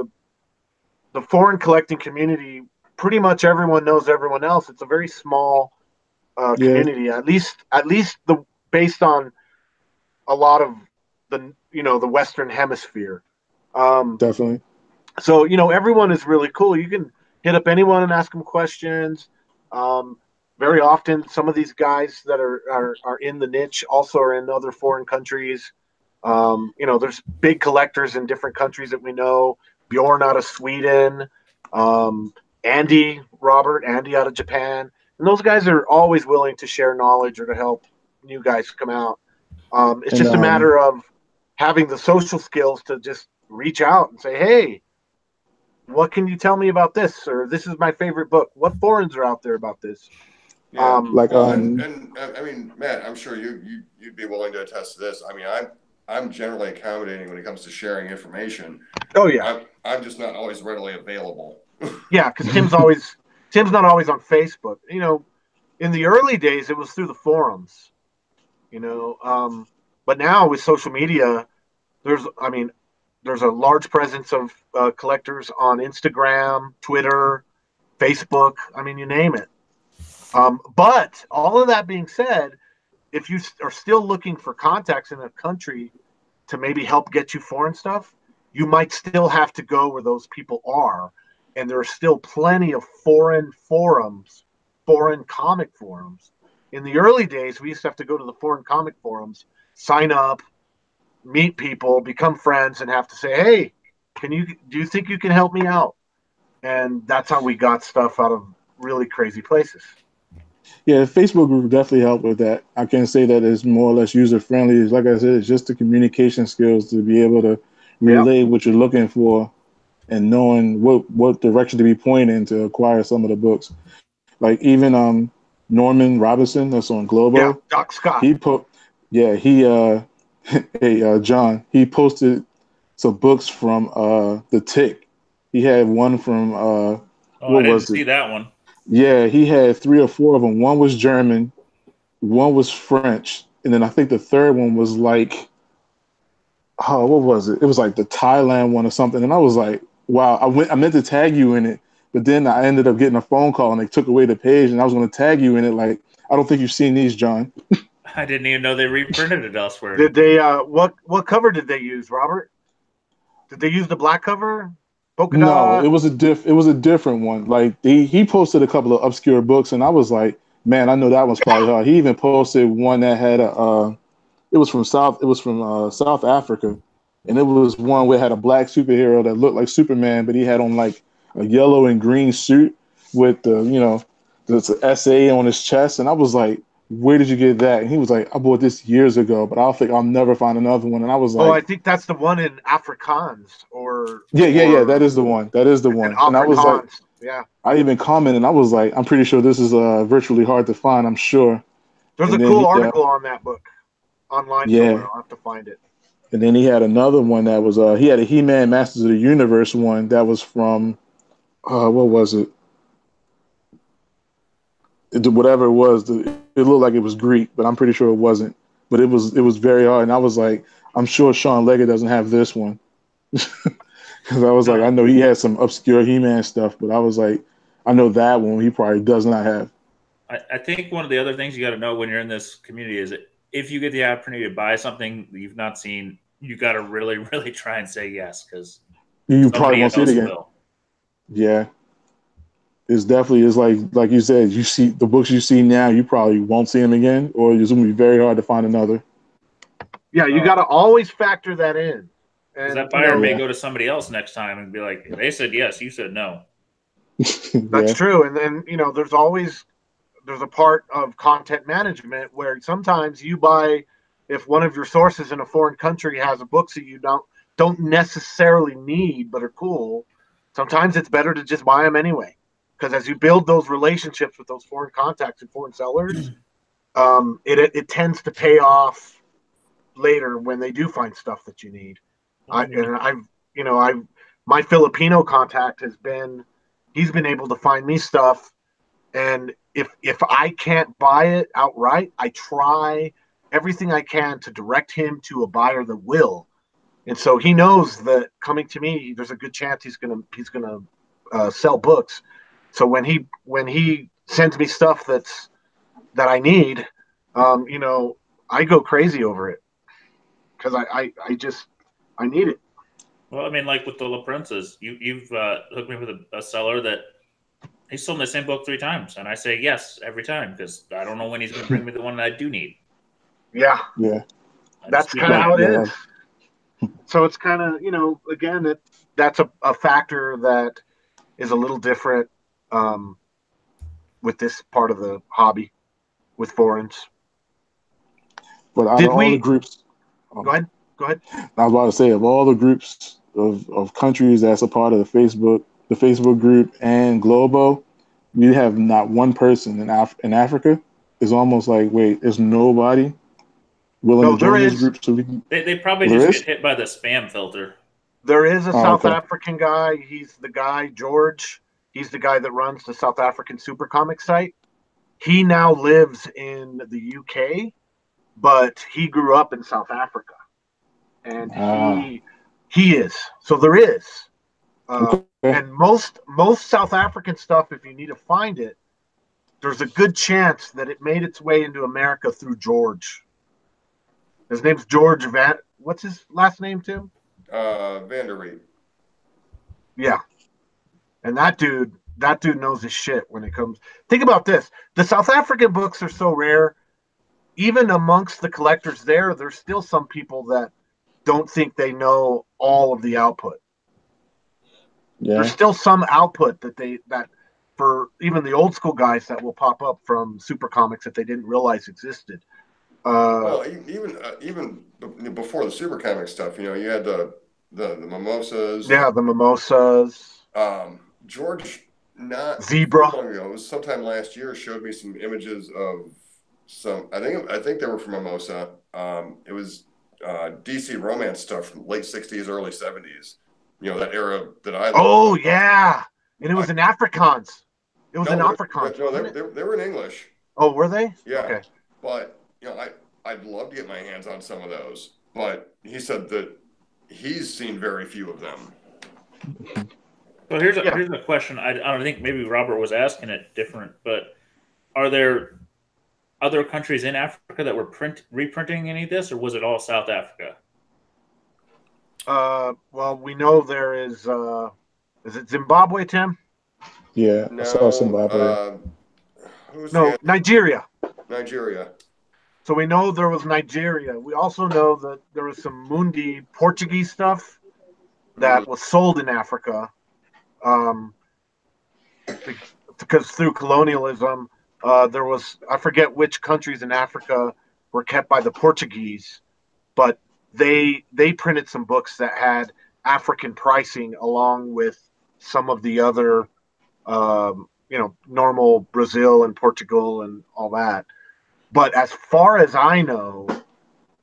the foreign collecting community pretty much everyone knows everyone else. It's a very small uh, Yeah. community. At least, at least the based on a lot of the you know the Western Hemisphere. Um, Definitely. so you know everyone is really cool. You can hit up anyone and ask them questions. Um, very often some of these guys that are, are, are in the niche also are in other foreign countries. Um, you know, there's big collectors in different countries that we know. Bjorn out of Sweden, um, Andy, Robert, Andy out of Japan. And those guys are always willing to share knowledge or to help new guys come out. Um, it's And, just a um, matter of having the social skills to just reach out and say, hey, what can you tell me about this? Or this is my favorite book. What forums are out there about this? Yeah. Um, Like Well, um, and, and uh, I mean, Matt, I'm sure you, you you'd be willing to attest to this. I mean, I'm I'm generally accommodating when it comes to sharing information. oh, yeah. I'm I'm just not always readily available. Yeah, because Tim's always Tim's not always on Facebook. You know, in the early days, it was through the forums. You know, um, but now with social media, there's I mean, there's a large presence of uh, collectors on Instagram, Twitter, Facebook. I mean, you name it. Um, but all of that being said, if you are still looking for contacts in a country to maybe help get you foreign stuff, you might still have to go where those people are and there are still plenty of foreign forums, foreign comic forums. In the early days, we used to have to go to the foreign comic forums, sign up, meet people, become friends, and have to say, "Hey, can you do you think you can help me out?" And that's how we got stuff out of really crazy places. Yeah, Facebook group definitely helped with that. I can say that it's more or less user friendly. It's Like I said, it's just the communication skills to be able to relay what you're looking for and knowing what what direction to be pointing to acquire some of the books. Like even um Norman Robinson that's on Globo. Yeah, Doc Scott. He put yeah, he uh hey uh John, he posted some books from uh the tick. He had one from uh Oh, What I didn't was it? see that one. yeah, he had three or four of them. One was German, one was French, and then I think the third one was like, oh, what was it? It was like the Thailand one or something. And I was like, wow, I went, I meant to tag you in it, but then I ended up getting a phone call and they took away the page, and I was going to tag you in it. Like, I don't think you've seen these, John. I didn't even know they reprinted it elsewhere. Did they? Uh, what what cover did they use, Robert? Did they use the black cover? Polka No, dot? it was a diff. It was a different one. Like he he posted a couple of obscure books, and I was like, man, I know that one's probably hard. He even posted one that had a. Uh, it was from South. It was from uh, South Africa, and it was one where it had a black superhero that looked like Superman, but he had on like a yellow and green suit with the you know the SA on his chest, and I was like. Where did you get that? And he was like, I bought this years ago, but I don't think I'll never find another one. And I was like, oh, I think that's the one in Afrikaans or Yeah, yeah, yeah. That is the one. That is the one. And I was like, yeah. I even commented. I was like, I'm pretty sure this is uh, virtually hard to find. I'm sure. There's a And then cool he- article on that book online. Yeah. somewhere. I'll have to find it. And then he had another one that was uh, he had a He-Man Masters of the Universe one that was from, uh, what was it? It- whatever it was, the, it looked like it was Greek, but I'm pretty sure it wasn't. But it was it was very hard, and I was like, I'm sure Sean Leggett doesn't have this one, because I was like, I know he had some obscure He-Man stuff, but I was like, I know that one he probably does not have. I, I think one of the other things you got to know when you're in this community is that if you get the opportunity to buy something that you've not seen, you got to really, really try and say yes because You probably won't see it again. Yeah. It's definitely is like like you said, you see the books you see now, you probably won't see them again, or it's gonna be very hard to find another. Yeah, you Uh, got to always factor that in. And that you buyer know, may go to somebody else next time and be like, they said yes, you said no. That's yeah. true. And then, you know, there's always there's a part of content management where sometimes you buy if one of your sources in a foreign country has a book that you don't don't necessarily need but are cool, sometimes it's better to just buy them anyway. Because as you build those relationships with those foreign contacts and foreign sellers, um, it, it it tends to pay off later when they do find stuff that you need. I, and I've, you know, I've my Filipino contact has been, he's been able to find me stuff, and if if I can't buy it outright, I try everything I can to direct him to a buyer that will, and so he knows that coming to me, there's a good chance he's gonna he's gonna uh, sell books. So when he when he sends me stuff that's that I need, um, you know, I go crazy over it because I, I I just I need it. Well, I mean, like with the La Prensas, you you've uh, hooked me with a, a seller that he's sold the same book three times, and I say yes every time because I don't know when he's going to bring me the one that I do need. Yeah, Yeah. I that's kind of how it Yeah. is. So it's kind of you know again it that's a, a factor that is a little different um, with this part of the hobby with foreigns. But out Did of all we- the groups, Go ahead. Go ahead. I was about to say, of all the groups of, of countries that's a part of the Facebook, the Facebook group and Globo, we have not one person in Af- in Africa. It's almost like, wait, there's nobody willing No, to join there this group so we can. They, they probably There just is? get hit by the spam filter. There is a Oh, South okay. African guy. He's the guy George. He's the guy that runs the South African Super Comic site. He now lives in the UK, but he grew up in South Africa, and Ah. he he is. So there is. Uh, Okay. and most most South African stuff, if you need to find it, there's a good chance that it made its way into America through George. His name's George Van. What's his last name, Tim? Uh, Vanderreed. Yeah. And that dude, that dude knows his shit when it comes. Think about this. The South African books are so rare. Even amongst the collectors there, there's still some people that don't think they know all of the output. Yeah. There's still some output that they that for even the old school guys that will pop up from super comics that they didn't realize existed. Uh, Well, even uh, even before the super comic stuff, you know, you had the the, the mimosas. yeah, the mimosas, Um, George, not zebra. long ago, it was sometime last year, showed me some images of some. I think I think they were from Mimosa. Um, it was uh, DC romance stuff from late '60s, early '70s. You know that era that I. Oh loved. yeah, and it was in Afrikaans. It was No, in Afrikaans. No, they, they, they were in English. Oh, were they? Yeah. Okay. But you know, I I'd love to get my hands on some of those. But he said that he's seen very few of them. So here's a Yeah. here's a question. I, I don't think maybe Robert was asking it different, but are there other countries in Africa that were print reprinting any of this, or was it all South Africa? Uh, well, we know there is. Uh, is it Zimbabwe, Tim? Yeah. I saw Zimbabwe. Uh, No, the- Nigeria. Nigeria. So we know there was Nigeria. We also know that there was some Mundi Portuguese stuff that was sold in Africa, um, because through colonialism, uh, there was I forget which countries in Africa were kept by the Portuguese, but they they printed some books that had African pricing along with some of the other, um, you know, normal Brazil and Portugal and all that. But as far as I know,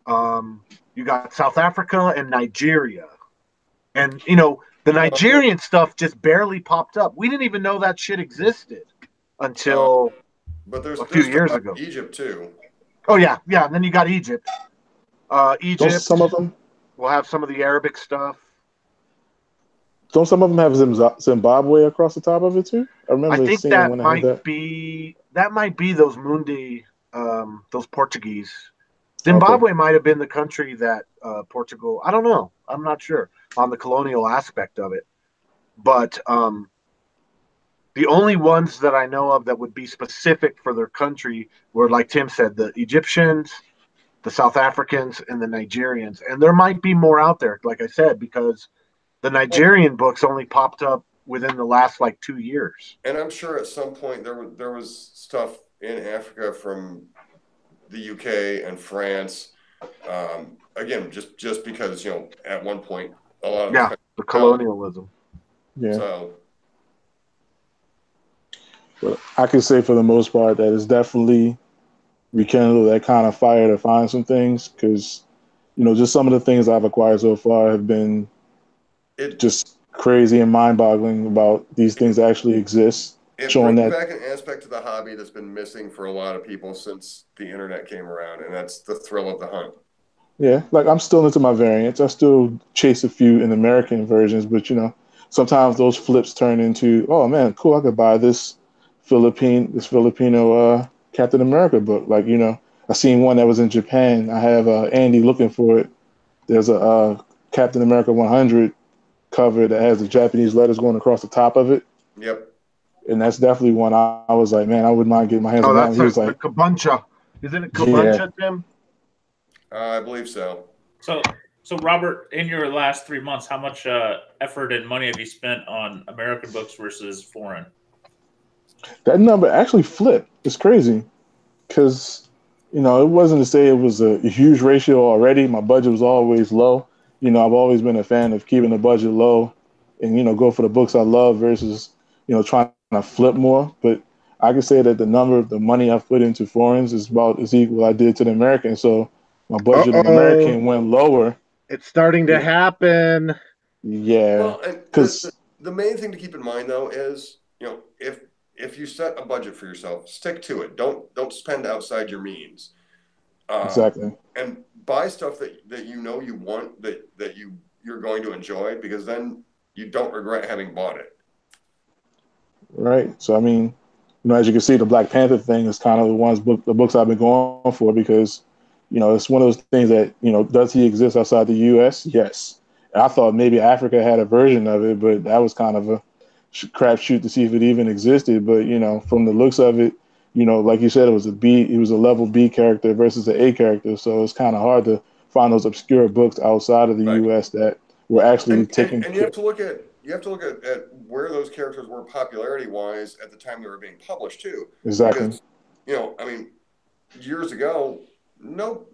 um, you got South Africa and Nigeria, and you know the Nigerian stuff just barely popped up. We didn't even know that shit existed until But there's A few there's years ago. Egypt too. oh yeah, yeah. And then you got Egypt. Uh, Don't Egypt. some of them? We'll have some of the Arabic stuff. Don't some of them have Zimbabwe across the top of it too? I remember I think seeing that when I might had that. be that might be those Mundi, um, those Portuguese. Zimbabwe might have been the country that uh, Portugal. I don't know. I'm not sure on the colonial aspect of it, but um, the only ones that I know of that would be specific for their country were, like Tim said, the Egyptians, the South Africans, and the Nigerians. And there might be more out there, like I said, because the Nigerian books only popped up within the last like two years. And I'm sure at some point there was there was stuff in Africa from the UK and France. Um, again, just just because you know at one point a lot of Yeah, the colonialism. Yeah. so But I can say for the most part that it's definitely rekindled that kind of fire to find some things because, you know, just some of the things I've acquired so far have been it just crazy and mind boggling about these things actually exist. it showing brings that- back an aspect of the hobby that's been missing for a lot of people since the internet came around, and that's the thrill of the hunt. Yeah, like I'm still into my variants. I still chase a few in American versions, but you know, sometimes those flips turn into, oh man, cool, I could buy this Philippine, this Filipino uh, Captain America book. Like you know, I seen one that was in Japan. I have uh, Andy looking for it. There's a uh, Captain America 100 cover that has the Japanese letters going across the top of it, Yep. and that's definitely one I, I was like, man, I wouldn't mind getting my hands Oh, on that. that's He was a, like, the Kobunsha. Isn't it Kobunsha, Tim? Uh, I believe so. So, so Robert, in your last three months, how much uh, effort and money have you spent on American books versus foreign? that number actually flipped. It's crazy because you know it wasn't to say it was a, huge ratio already. My budget was always low. You know, I've always been a fan of keeping the budget low and you know go for the books I love versus you know trying to flip more. But I can say that the number of the money I've put into foreigns is about as equal I did to the American. So my budget Uh-oh. American went lower. It's starting to happen. Yeah, Well, the, the main thing to keep in mind though is, you know, if if you set a budget for yourself, stick to it. Don't don't spend outside your means. Um, exactly. And buy stuff that, that you know you want that that you you're going to enjoy because then you don't regret having bought it. Right. So I mean, you know, as you can see, the Black Panther thing is kind of the ones book the books I've been going for because, you know, it's one of those things that you know, does he exist outside the U.S.? Yes. And I thought maybe Africa had a version of it, but that was kind of a sh- crapshoot to see if it even existed. But you know, from the looks of it, you know, like you said, it was a B, it was a level B character versus an A character, so it's kind of hard to find those obscure books outside of the Right. U.S. that were actually And, and, taking. and you have to look at you have to look at, at where those characters were popularity wise at the time they were being published too. exactly. Because, you know, I mean, years ago, no,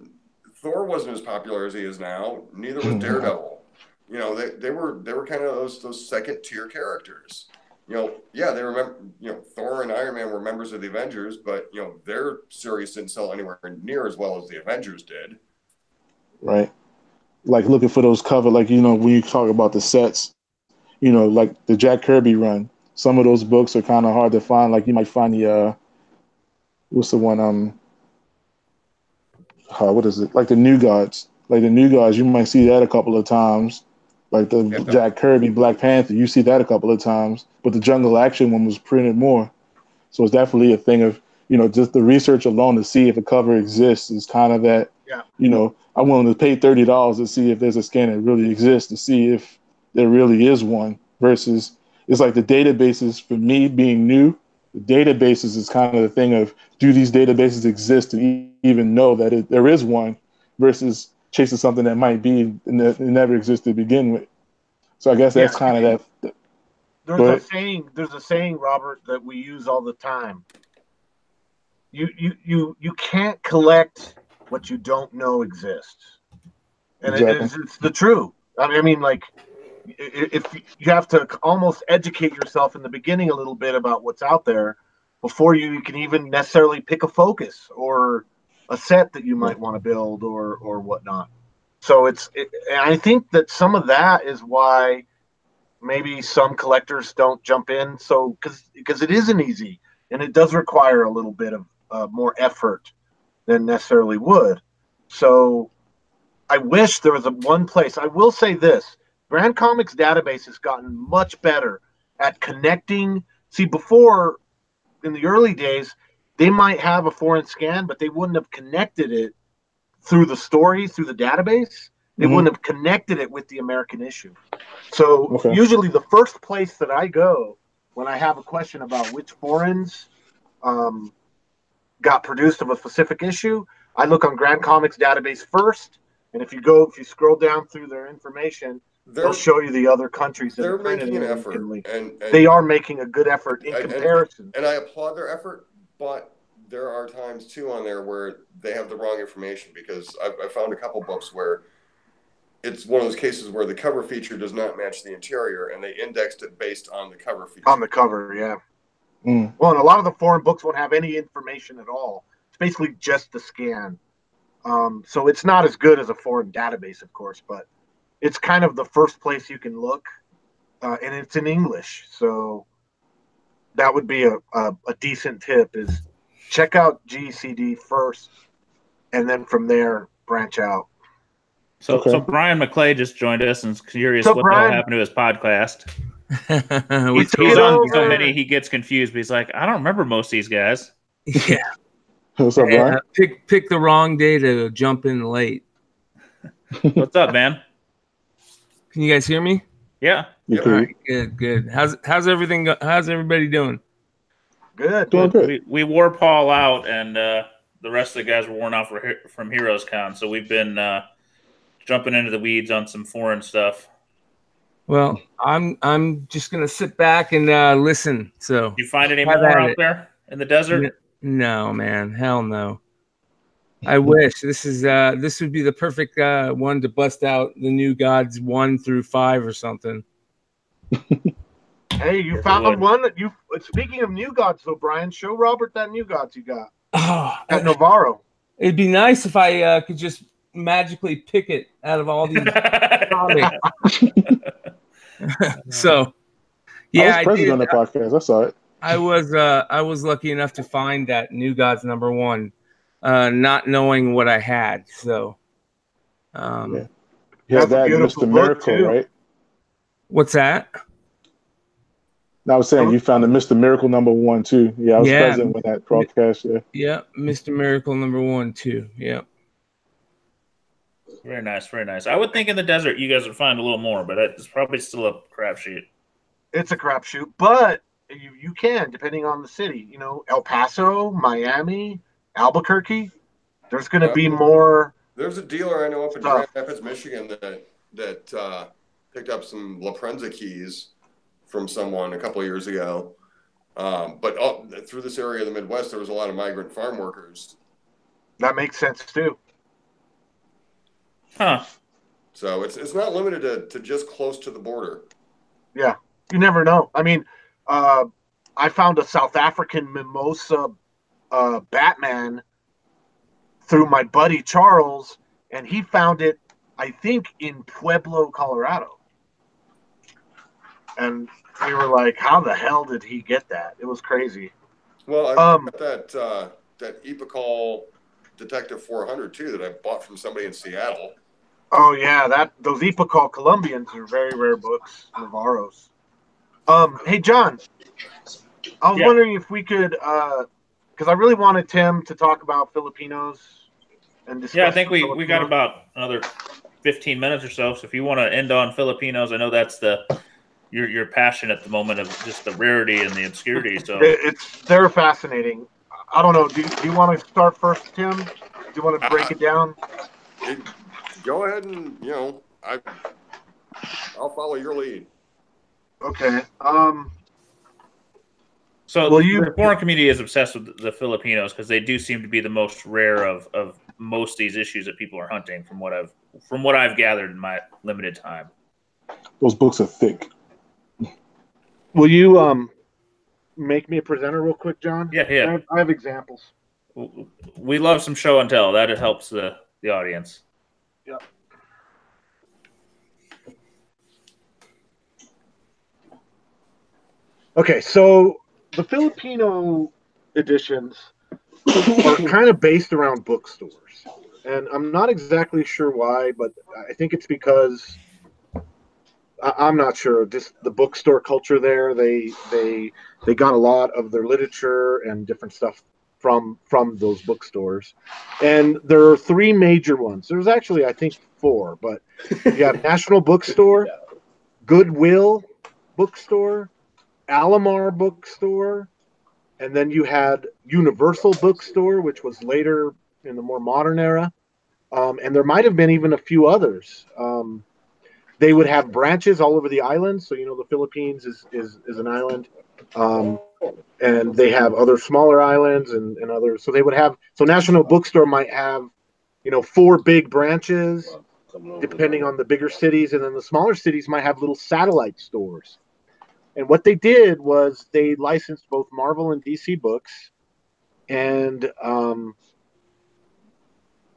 Thor wasn't as popular as he is now. Neither was Daredevil. You know, they, they were they were kind of those those second tier characters. You know, yeah, they remember. You know, Thor and Iron Man were members of the Avengers, but you know their series didn't sell anywhere near as well as the Avengers did. right? Like looking for those cover, like you know, when you talk about the sets, you know, like the Jack Kirby run. Some of those books are kind of hard to find. Like you might find the uh, what's the one? Um, uh, what is it? Like the New Gods. Like the New Gods, you might see that a couple of times. Like the Yeah. Jack Kirby Black Panther, you see that a couple of times. But the Jungle Action one was printed more, so it's definitely a thing of you know just the research alone to see if a cover exists is kind of that. Yeah. You know, I'm willing to pay thirty dollars to see if there's a scan that really exists to see if there really is one. Versus, it's like the databases for me being new. The databases is kind of the thing of do these databases exist e- even know that it, there is one, versus chasing something that might be and that never existed to begin with. So I guess that's Yeah. kind of that. There's Go a saying. There's a saying, Robert, that we use all the time. You you you you can't collect what you don't know exists, and Exactly. is, it's the truth. I mean, I mean, like if you have to almost educate yourself in the beginning a little bit about what's out there before you can even necessarily pick a focus or a set that you might want to build or or whatnot. So it's it, I think that some of that is why maybe some collectors don't jump in. So because because it isn't easy and it does require a little bit of uh, more effort than necessarily would. So i wish there was a one place. I will say this grand comics database has gotten much better at connecting. See before in the early days they might have a foreign scan but they wouldn't have connected it through the story through the database they Mhm. wouldn't have connected it with the american issue so Okay. usually the first place that I go when I have a question about which foreigns um, got produced of a specific issue, I look on Grand Comics database first, and if you go, if you scroll down through their information, They're they'll show you the other countries that they're are making an effort, and and, and They are making a good effort in And- and- comparison. and I applaud their effort, but there are times too on there where they have the wrong information because I've, I found a couple books where it's one of those cases where the cover feature does not match the interior and they indexed it based on the cover feature. on the cover, yeah. Mm. Well, and a lot of the foreign books won't have any information at all. It's basically just the scan. Um, so it's not as good as a foreign database, of course, but it's kind of the first place you can look, uh, and it's in English. So that would be a, a, a decent tip: is check out GCD first, and then from there branch out. So, Okay. so Brian McClay just joined us and is curious So, what Brian- happened to his podcast. He's, he's on so many he gets confused, but he's like, I don't remember most of these guys. yeah, What's up, Brian? yeah, pick pick the wrong day to jump in late. What's up, man? Can you guys hear me? Yeah. You Yeah. All right, good, good. How's how's everything? Go- how's everybody doing? Good. Doing good. We, we wore Paul out, and uh, the rest of the guys were worn out for, from Heroes Con. So we've been uh, jumping into the weeds on some foreign stuff. Well, I'm I'm just gonna sit back and uh, listen. So You find any more out it. there in the desert? no, man, hell no. I wish this is uh this would be the perfect uh one to bust out the new gods one through five or something. Hey, you found would. one that you. Speaking of new gods, though, Brian, show Robert that new gods you got Oh, at Novaro. it'd be nice if I uh, could just magically pick it out of all these so, yeah, I was present did. on the podcast. I saw it. I was uh I was lucky enough to find that New Gods number one, uh, not knowing what I had. So, um, Yeah. Yeah, that Mr. book, Miracle, too. right? What's that? And I was saying you found the Mr. Miracle number one too. Yeah, I was Yeah. present when that broadcast. Yeah. Yeah, Mr. Miracle number one too. Yeah. very nice, very nice. I would think in the desert you guys would find a little more, but it's probably still a crapshoot. It's a crapshoot, but you, you can depending on the city. You know, El Paso, Miami, Albuquerque. There's going to be more. There's a dealer I know up in Stuff. Grand Rapids, Michigan that that uh, picked up some La Prensa keys from someone a couple of years ago. Um, but all, through this area of the Midwest, there was a lot of migrant farm workers. That makes sense too. Huh. So it's it's not limited to, to just close to the border. Yeah, you never know. I mean, uh, I found a South African mimosa uh, Batman through my buddy Charles, and he found it, I think, in Pueblo, Colorado. And we were like, "How the hell did he get that?" It was crazy. Well, I Um, got that uh, that Epicol Detective 400 too that I bought from somebody in Seattle. Oh yeah, that those Epicol Colombians are very rare books, Novaros. Um, hey John, I was Yeah. wondering if we could, because I really wanted Tim to talk about Filipinos and discuss. Yeah, I think the we, we got about another 15 minutes or so. So if you want to end on Filipinos, I know that's the your your passion at the moment of just the rarity and the obscurity. So It's they're fascinating. I don't know. Do, do you want to start first, Tim? Do you want to break it down? It, go ahead and you know I I'll follow your lead. Okay. Um. So Well, you- the foreign community is obsessed with the Filipinos because they do seem to be the most rare of, of most of these issues that people are hunting. From what I've from what I've gathered in my limited time. Those books are thick. Will you um make me a presenter real quick, John? Yeah, I yeah. have, I have examples. We love some show and tell. That it helps the the audience. Yep. Okay, so the Filipino editions are kind of based around bookstores. And I'm not exactly sure why, but I think it's because I- I'm not sure. Just the bookstore culture there, they they they got a lot of their literature and different stuff from from those bookstores. And there are three major ones. There's actually I think four, but you have National Bookstore, Goodwill Bookstore, Alamar Bookstore, and then you had Universal Bookstore, which was later in the more modern era. Um, and there might have been even a few others. Um, they would have branches all over the island. So, you know, the Philippines is, is, is an island. Um, and they have other smaller islands and, and others. So they would have, so National Bookstore might have, you know, four big branches, depending on the bigger cities. And then the smaller cities might have little satellite stores. And what they did was they licensed both Marvel and DC books. And um,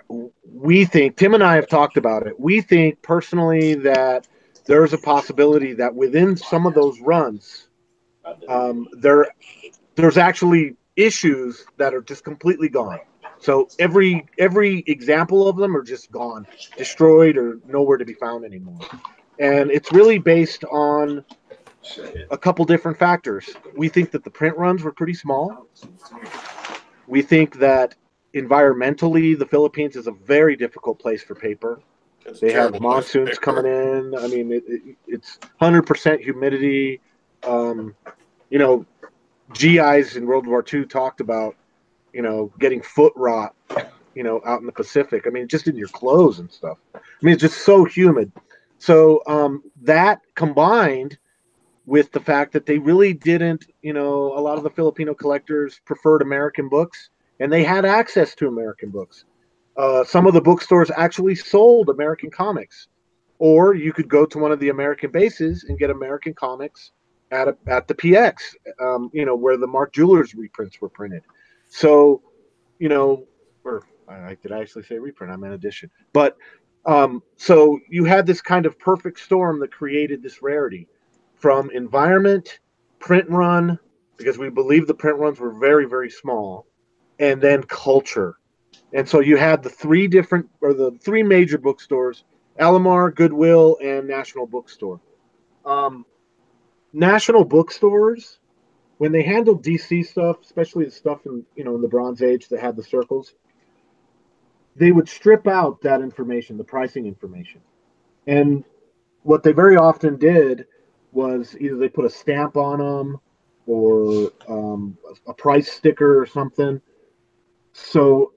we think, Tim and I have talked about it. We think personally that there's a possibility that within some of those runs, um, there there's actually issues that are just completely gone. So every every example of them are just gone, destroyed, or nowhere to be found anymore. And it's really based on a couple different factors. We think that the print runs were pretty small. We think that environmentally, the Philippines is a very difficult place for paper. It's They have terrible place to monsoons coming in. I mean, it, it, it's 100% humidity. Um, you know, GIs in World War II talked about, you know, getting foot rot, you know, out in the Pacific. I mean, just in your clothes and stuff. I mean, it's just so humid. So um, that combined with the fact that they really didn't, you know, a lot of the Filipino collectors preferred American books and they had access to American books. Uh, some of the bookstores actually sold American comics, or you could go to one of the American bases and get American comics at a, at the PX, um, you know, where the Mark Jewelers reprints were printed. So, you know, or I, did I actually say reprint? I meant edition. But um, so you had this kind of perfect storm that created this rarity from environment, print run, because we believe the print runs were very, very small, and then culture. And so you had the three different or the three major bookstores Alamar, Goodwill, and National Bookstore. Um, national bookstores, when they handled DC stuff, especially the stuff in you know in the Bronze Age that had the circles, they would strip out that information, the pricing information. And what they very often did was either they put a stamp on them or um, a price sticker or something. So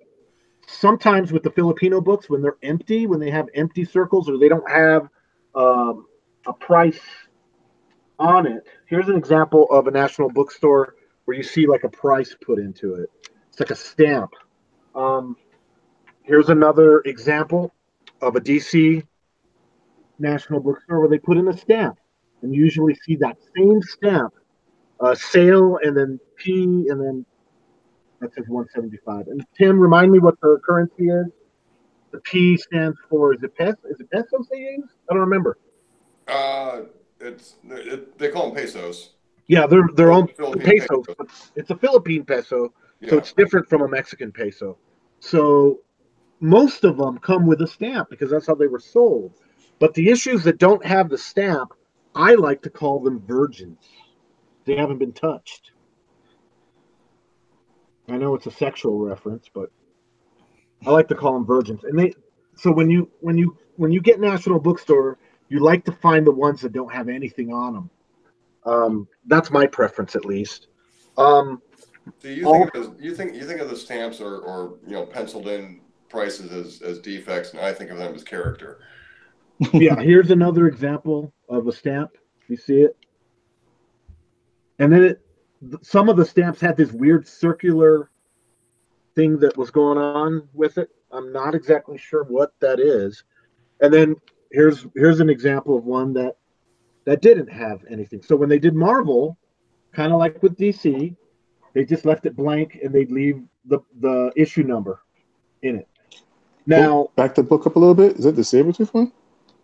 sometimes with the Filipino books, when they're empty, when they have empty circles or they don't have um, a price on it, here's an example of a national bookstore where you see like a price put into it. It's like a stamp. Um, here's another example of a DC national bookstore where they put in a stamp and usually see that same stamp, uh, sale and then P and then that says 175. And Tim, remind me what the currency is. The P stands for is it peso? Is it pesos they use? I don't remember. Uh, it's it, they call them pesos. Yeah, they're their own pesos. Peso. It's a Philippine peso, yeah. so it's different from a Mexican peso. So most of them come with a stamp because that's how they were sold. But the issues that don't have the stamp, I like to call them virgins. They haven't been touched. I know it's a sexual reference, but I like to call them virgins. And they so when you when you when you get National Bookstore, you like to find the ones that don't have anything on them. Um, that's my preference, at least. Um, Do you think of, you think you think of the stamps or, or you know penciled in prices as, as defects, and I think of them as character. yeah, here's another example of a stamp. You see it, and then it some of the stamps had this weird circular thing that was going on with it. I'm not exactly sure what that is. And then here's here's an example of one that that didn't have anything. So when they did Marvel, kind of like with DC, they just left it blank and they'd leave the the issue number in it. Now back the book up a little bit. Is it the Sabretooth one?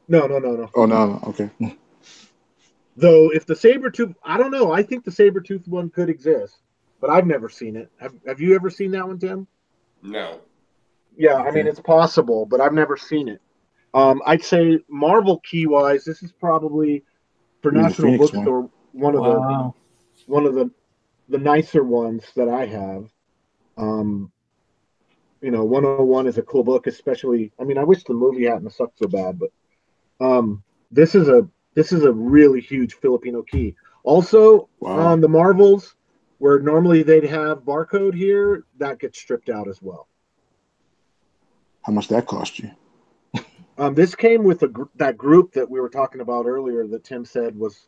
No, no, no, no. Oh no, no. okay. Though if the Sabretooth, I don't know. I think the Sabretooth one could exist, but I've never seen it. Have Have you ever seen that one, Tim? No. Yeah, I mean it's possible, but I've never seen it. Um, I'd say Marvel key wise, this is probably for Ooh, National Bookstore one. one of wow. the one of the the nicer ones that I have. Um, you know, 101 is a cool book, especially. I mean, I wish the movie hadn't sucked so bad, but um, this is a this is a really huge Filipino key. Also, wow. on the Marvels, where normally they'd have barcode here, that gets stripped out as well. How much that cost you? um, this came with a gr- that group that we were talking about earlier that Tim said was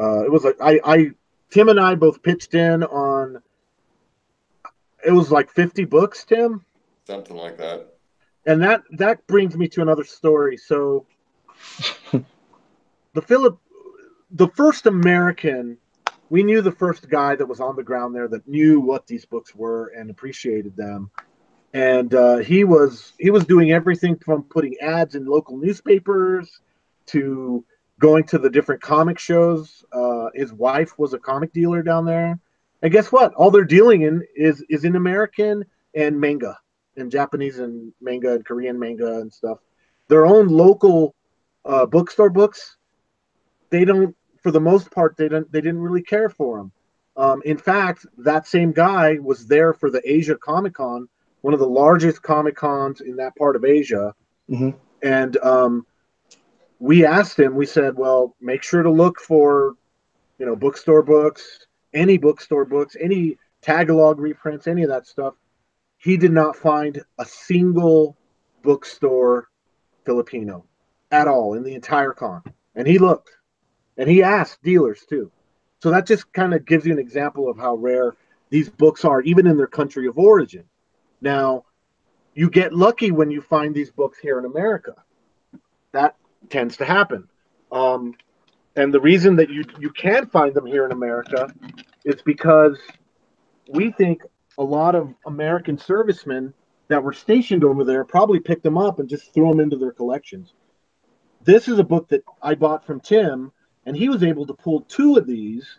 uh, it was like I, I Tim and I both pitched in on it was like 50 books, Tim. Something like that. And that that brings me to another story. So the Philip, the first American, we knew the first guy that was on the ground there that knew what these books were and appreciated them, and uh, he was he was doing everything from putting ads in local newspapers to going to the different comic shows. Uh, his wife was a comic dealer down there, and guess what? All they're dealing in is is in American and manga, and Japanese and manga and Korean manga and stuff. Their own local uh, bookstore books they don't for the most part they don't they didn't really care for him um, in fact that same guy was there for the asia comic con one of the largest comic cons in that part of asia mm-hmm. and um, we asked him we said well make sure to look for you know bookstore books any bookstore books, any Tagalog reprints, any of that stuff. He did not find a single bookstore Filipino at all in the entire con. And he looked and he asked dealers too. So that just kind of gives you an example of how rare these books are, even in their country of origin. Now, you get lucky when you find these books here in America. That tends to happen. Um, and the reason that you you can find them here in America is because we think a lot of American servicemen that were stationed over there probably picked them up and just threw them into their collections. This is a book that I bought from Tim, and he was able to pull two of these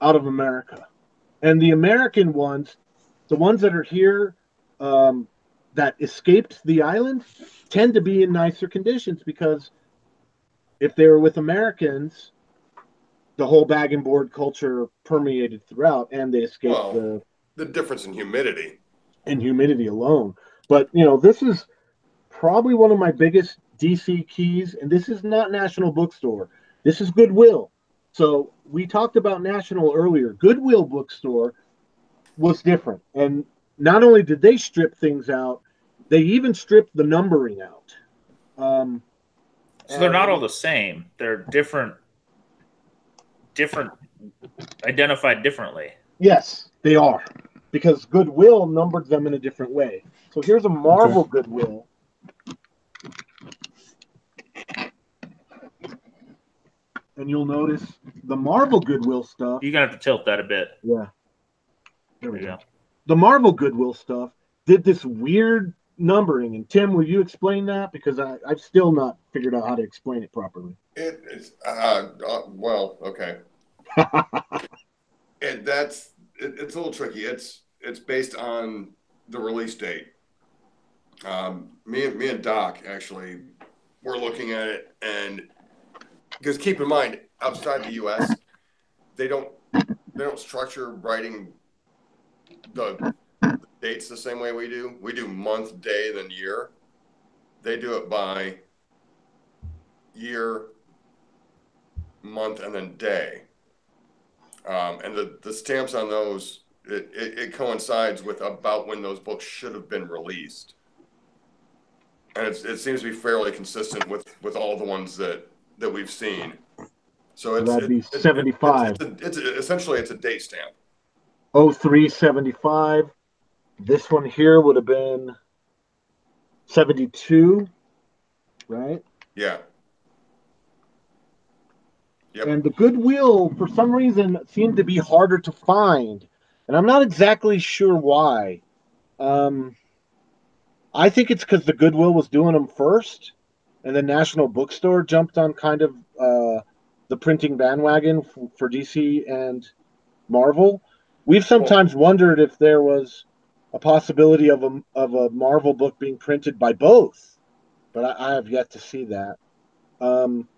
out of America. And the American ones, the ones that are here um, that escaped the island, tend to be in nicer conditions because if they were with Americans, the whole bag and board culture permeated throughout, and they escaped Well- the The difference in humidity. in humidity alone. But you know, this is probably one of my biggest DC keys, and this is not National Bookstore. This is Goodwill. So we talked about National earlier. Goodwill Bookstore was different, and not only did they strip things out, they even stripped the numbering out. Um, So they're not all the same. They're different, different, identified differently. Yes, they are. Because Goodwill numbered them in a different way. So here's a Marvel Goodwill. And you'll notice the Marvel Goodwill stuff. You're gonna have to tilt that a bit. Yeah. There There we you go. go. The Marvel Goodwill stuff did this weird numbering. And Tim, will you explain that? Because I, I've still not figured out how to explain it properly. It's uh, uh, well, okay. And that's it, it's a little tricky. It's it's based on the release date. Um, me and me and Doc actually were looking at it, and because keep in mind, outside the U.S., they don't they don't structure writing the dates the same way we do. We do month, day, then year. They do it by year, month, and then day. Um, and the, the stamps on those, it, it, it coincides with about when those books should have been released. And it seems to be fairly consistent with, with all the ones that, that we've seen. So it's, That'd be it- it- 75. It's, it's, a, it's essentially it's a date stamp. 0375. This one here would have been 72, right? Yeah. Yep. And the Goodwill, for some reason, seemed to be harder to find. And I'm not exactly sure why. Um, I think it's because the Goodwill was doing them first, and the National Bookstore jumped on kind of uh, the printing bandwagon for, for DC and Marvel. We've sometimes wondered if there was a possibility of a, of a Marvel book being printed by both, but I, I have yet to see that. Um,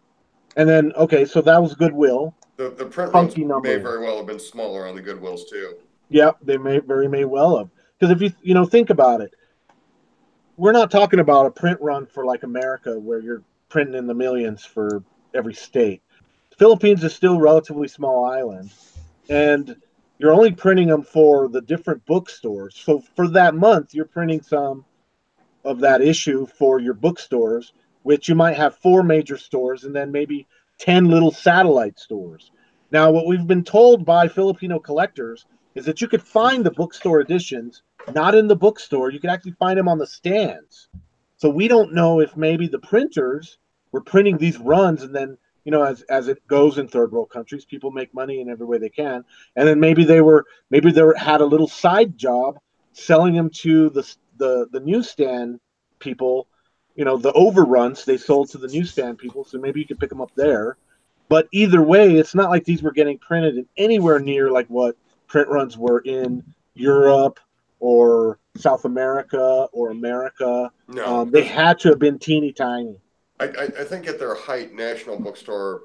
and then, okay, so that was Goodwill. The, the print runs may very well have been smaller on the Goodwills too. Yeah, they may very may well have. Because if you you know think about it, we're not talking about a print run for like America where you're printing in the millions for every state. The Philippines is still a relatively small island, and you're only printing them for the different bookstores. So for that month, you're printing some of that issue for your bookstores, which you might have four major stores and then maybe 10 little satellite stores. Now, what we've been told by Filipino collectors is that you could find the bookstore editions not in the bookstore. You can actually find them on the stands. So we don't know if maybe the printers were printing these runs and then you know as as it goes in third world countries people make money in every way they can and then maybe they were maybe they were, had a little side job selling them to the the the newsstand people you know the overruns they sold to the newsstand people so maybe you could pick them up there but either way it's not like these were getting printed in anywhere near like what print runs were in europe or south america or america No, um, they had to have been teeny tiny I, I, I think at their height, National Bookstore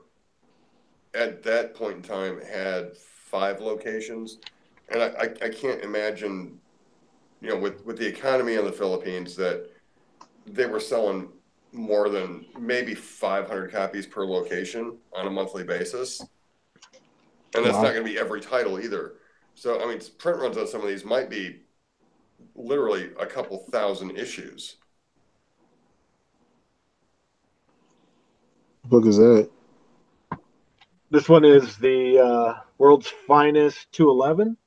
at that point in time had five locations, and I, I, I can't imagine, you know, with with the economy in the Philippines that they were selling more than maybe 500 copies per location on a monthly basis. and that's Wow. not going to be every title either. So I mean, print runs on some of these might be literally a couple thousand issues. book is that? This one is the uh, world's finest 211.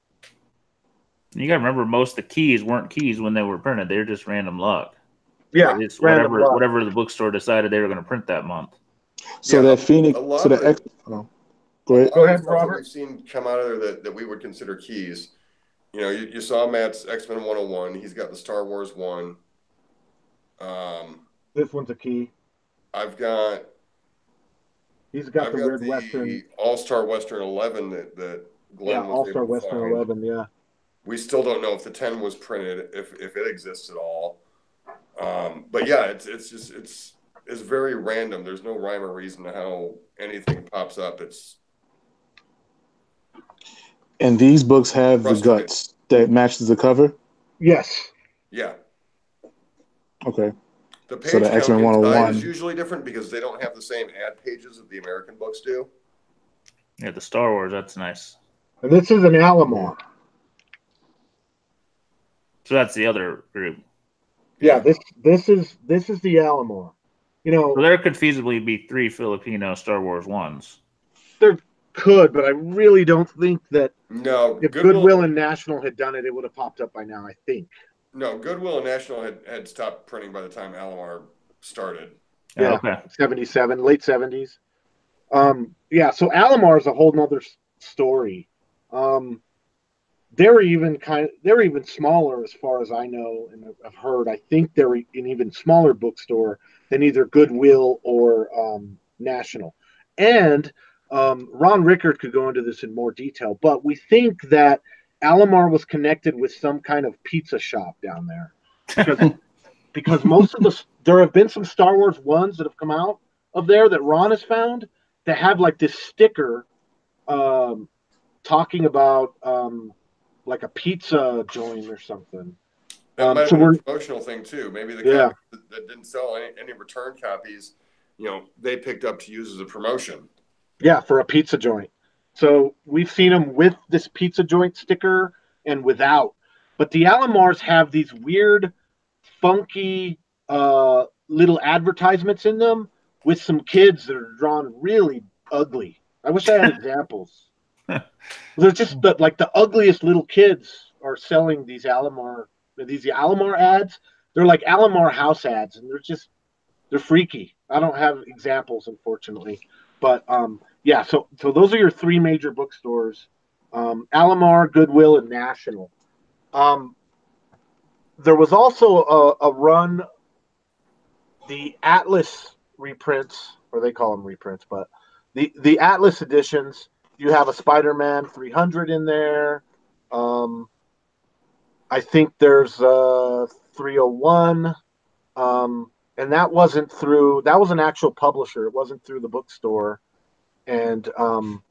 You got to remember, most of the keys weren't keys when they were printed; they're just random luck. Yeah, it's whatever luck. whatever the bookstore decided they were going to print that month. So Yeah, that Phoenix. So the of X. Oh, go ahead. Go ahead, Robert. We've seen come out of there that, that we would consider keys. You know, you, you saw Matt's X Men 101. He's got the Star Wars one. Um, This one's a key. I've got He's got I've the got weird the Western. All Star Western 11 that that Glenn Yeah, All Star Western find. 11. Yeah. We still don't know if the 10 was printed, if if it exists at all. Um, but yeah, it's it's just it's it's very random. There's no rhyme or reason to how anything pops up. It's And these books have the Frustrating. guts that matches the cover. Yes. yeah. Okay. The page So the X-Men inside 101 is oh usually different because they don't have the same ad pages that the American books do. Yeah, the Star Wars. That's nice. And this is an Alamar. So that's the other group. Yeah, this this is this is the Alamar. You know, So there could feasibly be three Filipino Star Wars ones. Could, but I really don't think that No, if Goodwill, Goodwill and National had done it, it would have popped up by now. I think. no Goodwill and National had, had stopped printing by the time Alamar started. Yeah. Okay. 77 late 70s um yeah so alamar is a whole nother story um they're even kind of they're even smaller as far as i know and I've- i've heard i think they're an even smaller bookstore than either goodwill or um national and um ron rickard could go into this in more detail but we think that alamar was connected with some kind of pizza shop down there because because most of the there have been some Star Wars ones that have come out of there that Ron has found that have like this sticker um, talking about um, like a pizza joint or something. That Um, might have so been we're- a promotional thing too. Maybe the Yeah. that, that didn't sell any, any return copies, you know, they picked up to use as a promotion. Yeah, for a pizza joint. So we've seen them with this pizza joint sticker and without. But the Alamars have these weird, funky uh, little advertisements in them with some kids that are drawn really ugly. I wish I had examples. They're just the, like the ugliest little kids are selling these Alamar these Alamar ads. They're like Alamar house ads, and they're just they're freaky. I don't have examples, unfortunately, but um, yeah. So so those are your three major bookstores: um, Alamar, Goodwill, and National. Um, there was also a, a run, the Atlas reprints, or they call them reprints, but the the Atlas editions. You have a Spider-Man 300 in there. Um, I think there's a 301, um, and that wasn't through. That was an actual publisher. It wasn't through the bookstore, and um,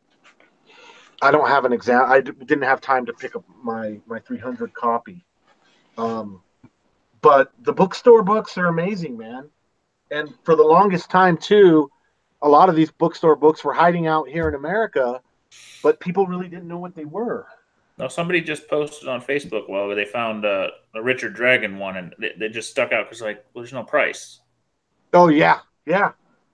I don't have an exam. I d- didn't have time to pick up my my 300 copy. Um, but the bookstore books are amazing, man. And for the longest time, too, a lot of these bookstore books were hiding out here in America, but people really didn't know what they were. Now somebody just posted on Facebook well they found uh, a Richard Dragon one and they, they just stuck out because like well, there's no price. Oh yeah, yeah.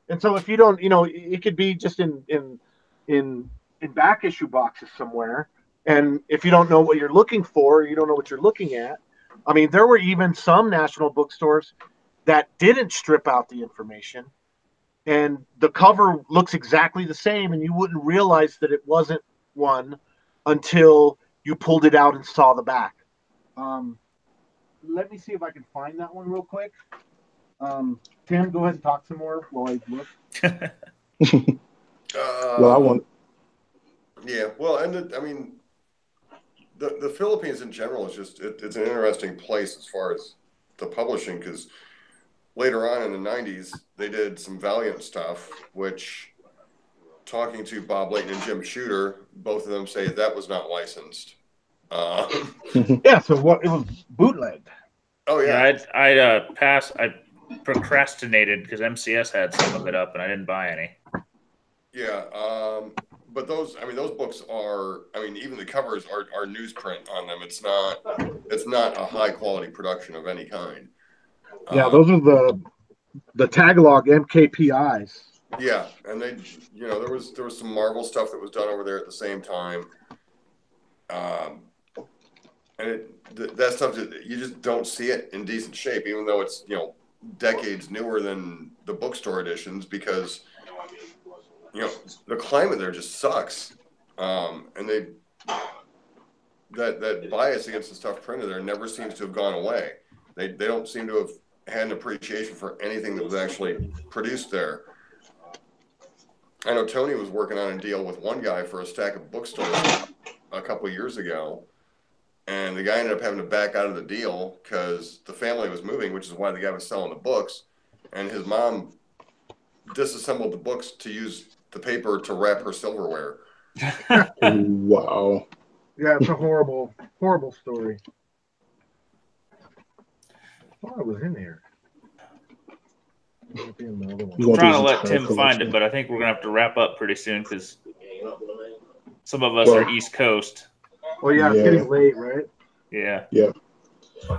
And so if you don't, you know, it- could be just in in in in back issue boxes somewhere. And if you don't know what you're looking for, you don't know what you're looking at. I mean, there were even some national bookstores that didn't strip out the information, and the cover looks exactly the same, and you wouldn't realize that it wasn't one until you pulled it out and saw the back. Um, let me see if I can find that one real quick. Um, Tim, go ahead and talk some more while I look. Well, I want. Yeah, well, and it, I mean, the the Philippines in general is just it, it's an interesting place as far as the publishing because later on in the '90s they did some Valiant stuff, which talking to Bob Layton and Jim Shooter, both of them say that was not licensed. Um, Yeah, so what it was bootlegged. oh Yeah, yeah, I I uh, passed. I procrastinated because MCS had some of it up and I didn't buy any. yeah. Um, but those, I mean, those books are, I mean, even the covers are, are newsprint on them. It's not, it's not a high quality production of any kind. Yeah, Um, those are the the tagalog MKPIs. Yeah, and they, you know, there was there was some Marvel stuff that was done over there at the same time. Um, and it, th- that stuff you just don't see it in decent shape, even though it's you know decades newer than the bookstore editions, because you know the climate there just sucks. Um, and they that that bias against the stuff printed there never seems to have gone away. They they don't seem to have had an appreciation for anything that was actually produced there. I know Tony was working on a deal with one guy for a stack of bookstores a couple years ago, and the guy ended up having to back out of the deal because the family was moving, which is why the guy was selling the books, and his mom disassembled the books to use the paper to wrap her silverware. wow. Yeah, it's a horrible, horrible story. Oh, it was in here. Might be in the other one. You I'm trying to let Tim find it, but I think we're gonna have to wrap up pretty soon because some of us are East Coast. Well, yeah, it's Yeah. getting late, right? Yeah. Yeah.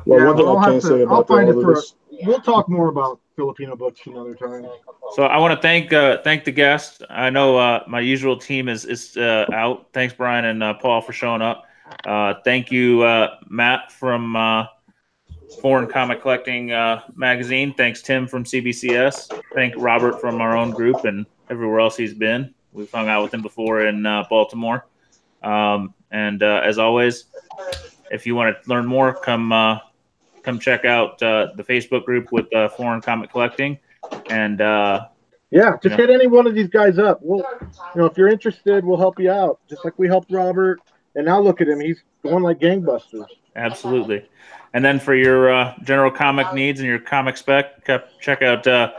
Well, Yeah, one thing well, I'll I can say to- I'll about the, find it all of for- this, We'll talk more about Filipino books another time. So I want to thank uh, thank the guests. I know uh, my usual team is is uh, out. Thanks Brian and uh, Paul for showing up. Uh, thank you uh, Matt from uh, Foreign Comic Collecting uh, Magazine. Thanks Tim from CBCS. Thank Robert from our own group and everywhere else he's been. We've hung out with him before in uh, Baltimore. Um, and uh, as always, if you want to learn more, come uh, come check out uh, the Facebook group with uh, Foreign Comic Collecting. And uh, Yeah, just hit any one of these guys up. We'll, you know, if you're interested, we'll help you out. Just like we helped Robert. And now look at him; he's going like gangbusters. Absolutely. And then for your uh, general comic needs and your comic spec, check out uh,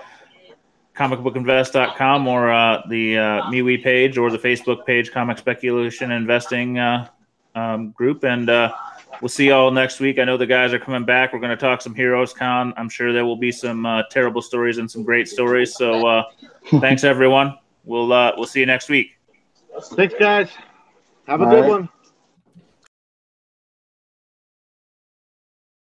comicbookinvest.com or uh, the uh, MeWe page or the Facebook page, Comic Speculation Investing uh, um, group. And uh, we'll see you all next week. I know the guys are coming back. We're going to talk some Heroes Con. I'm sure there will be some uh, terrible stories and some great stories. So uh, thanks, everyone. We'll uh, we'll see you next week. Thanks, guys. Have a All good right. one.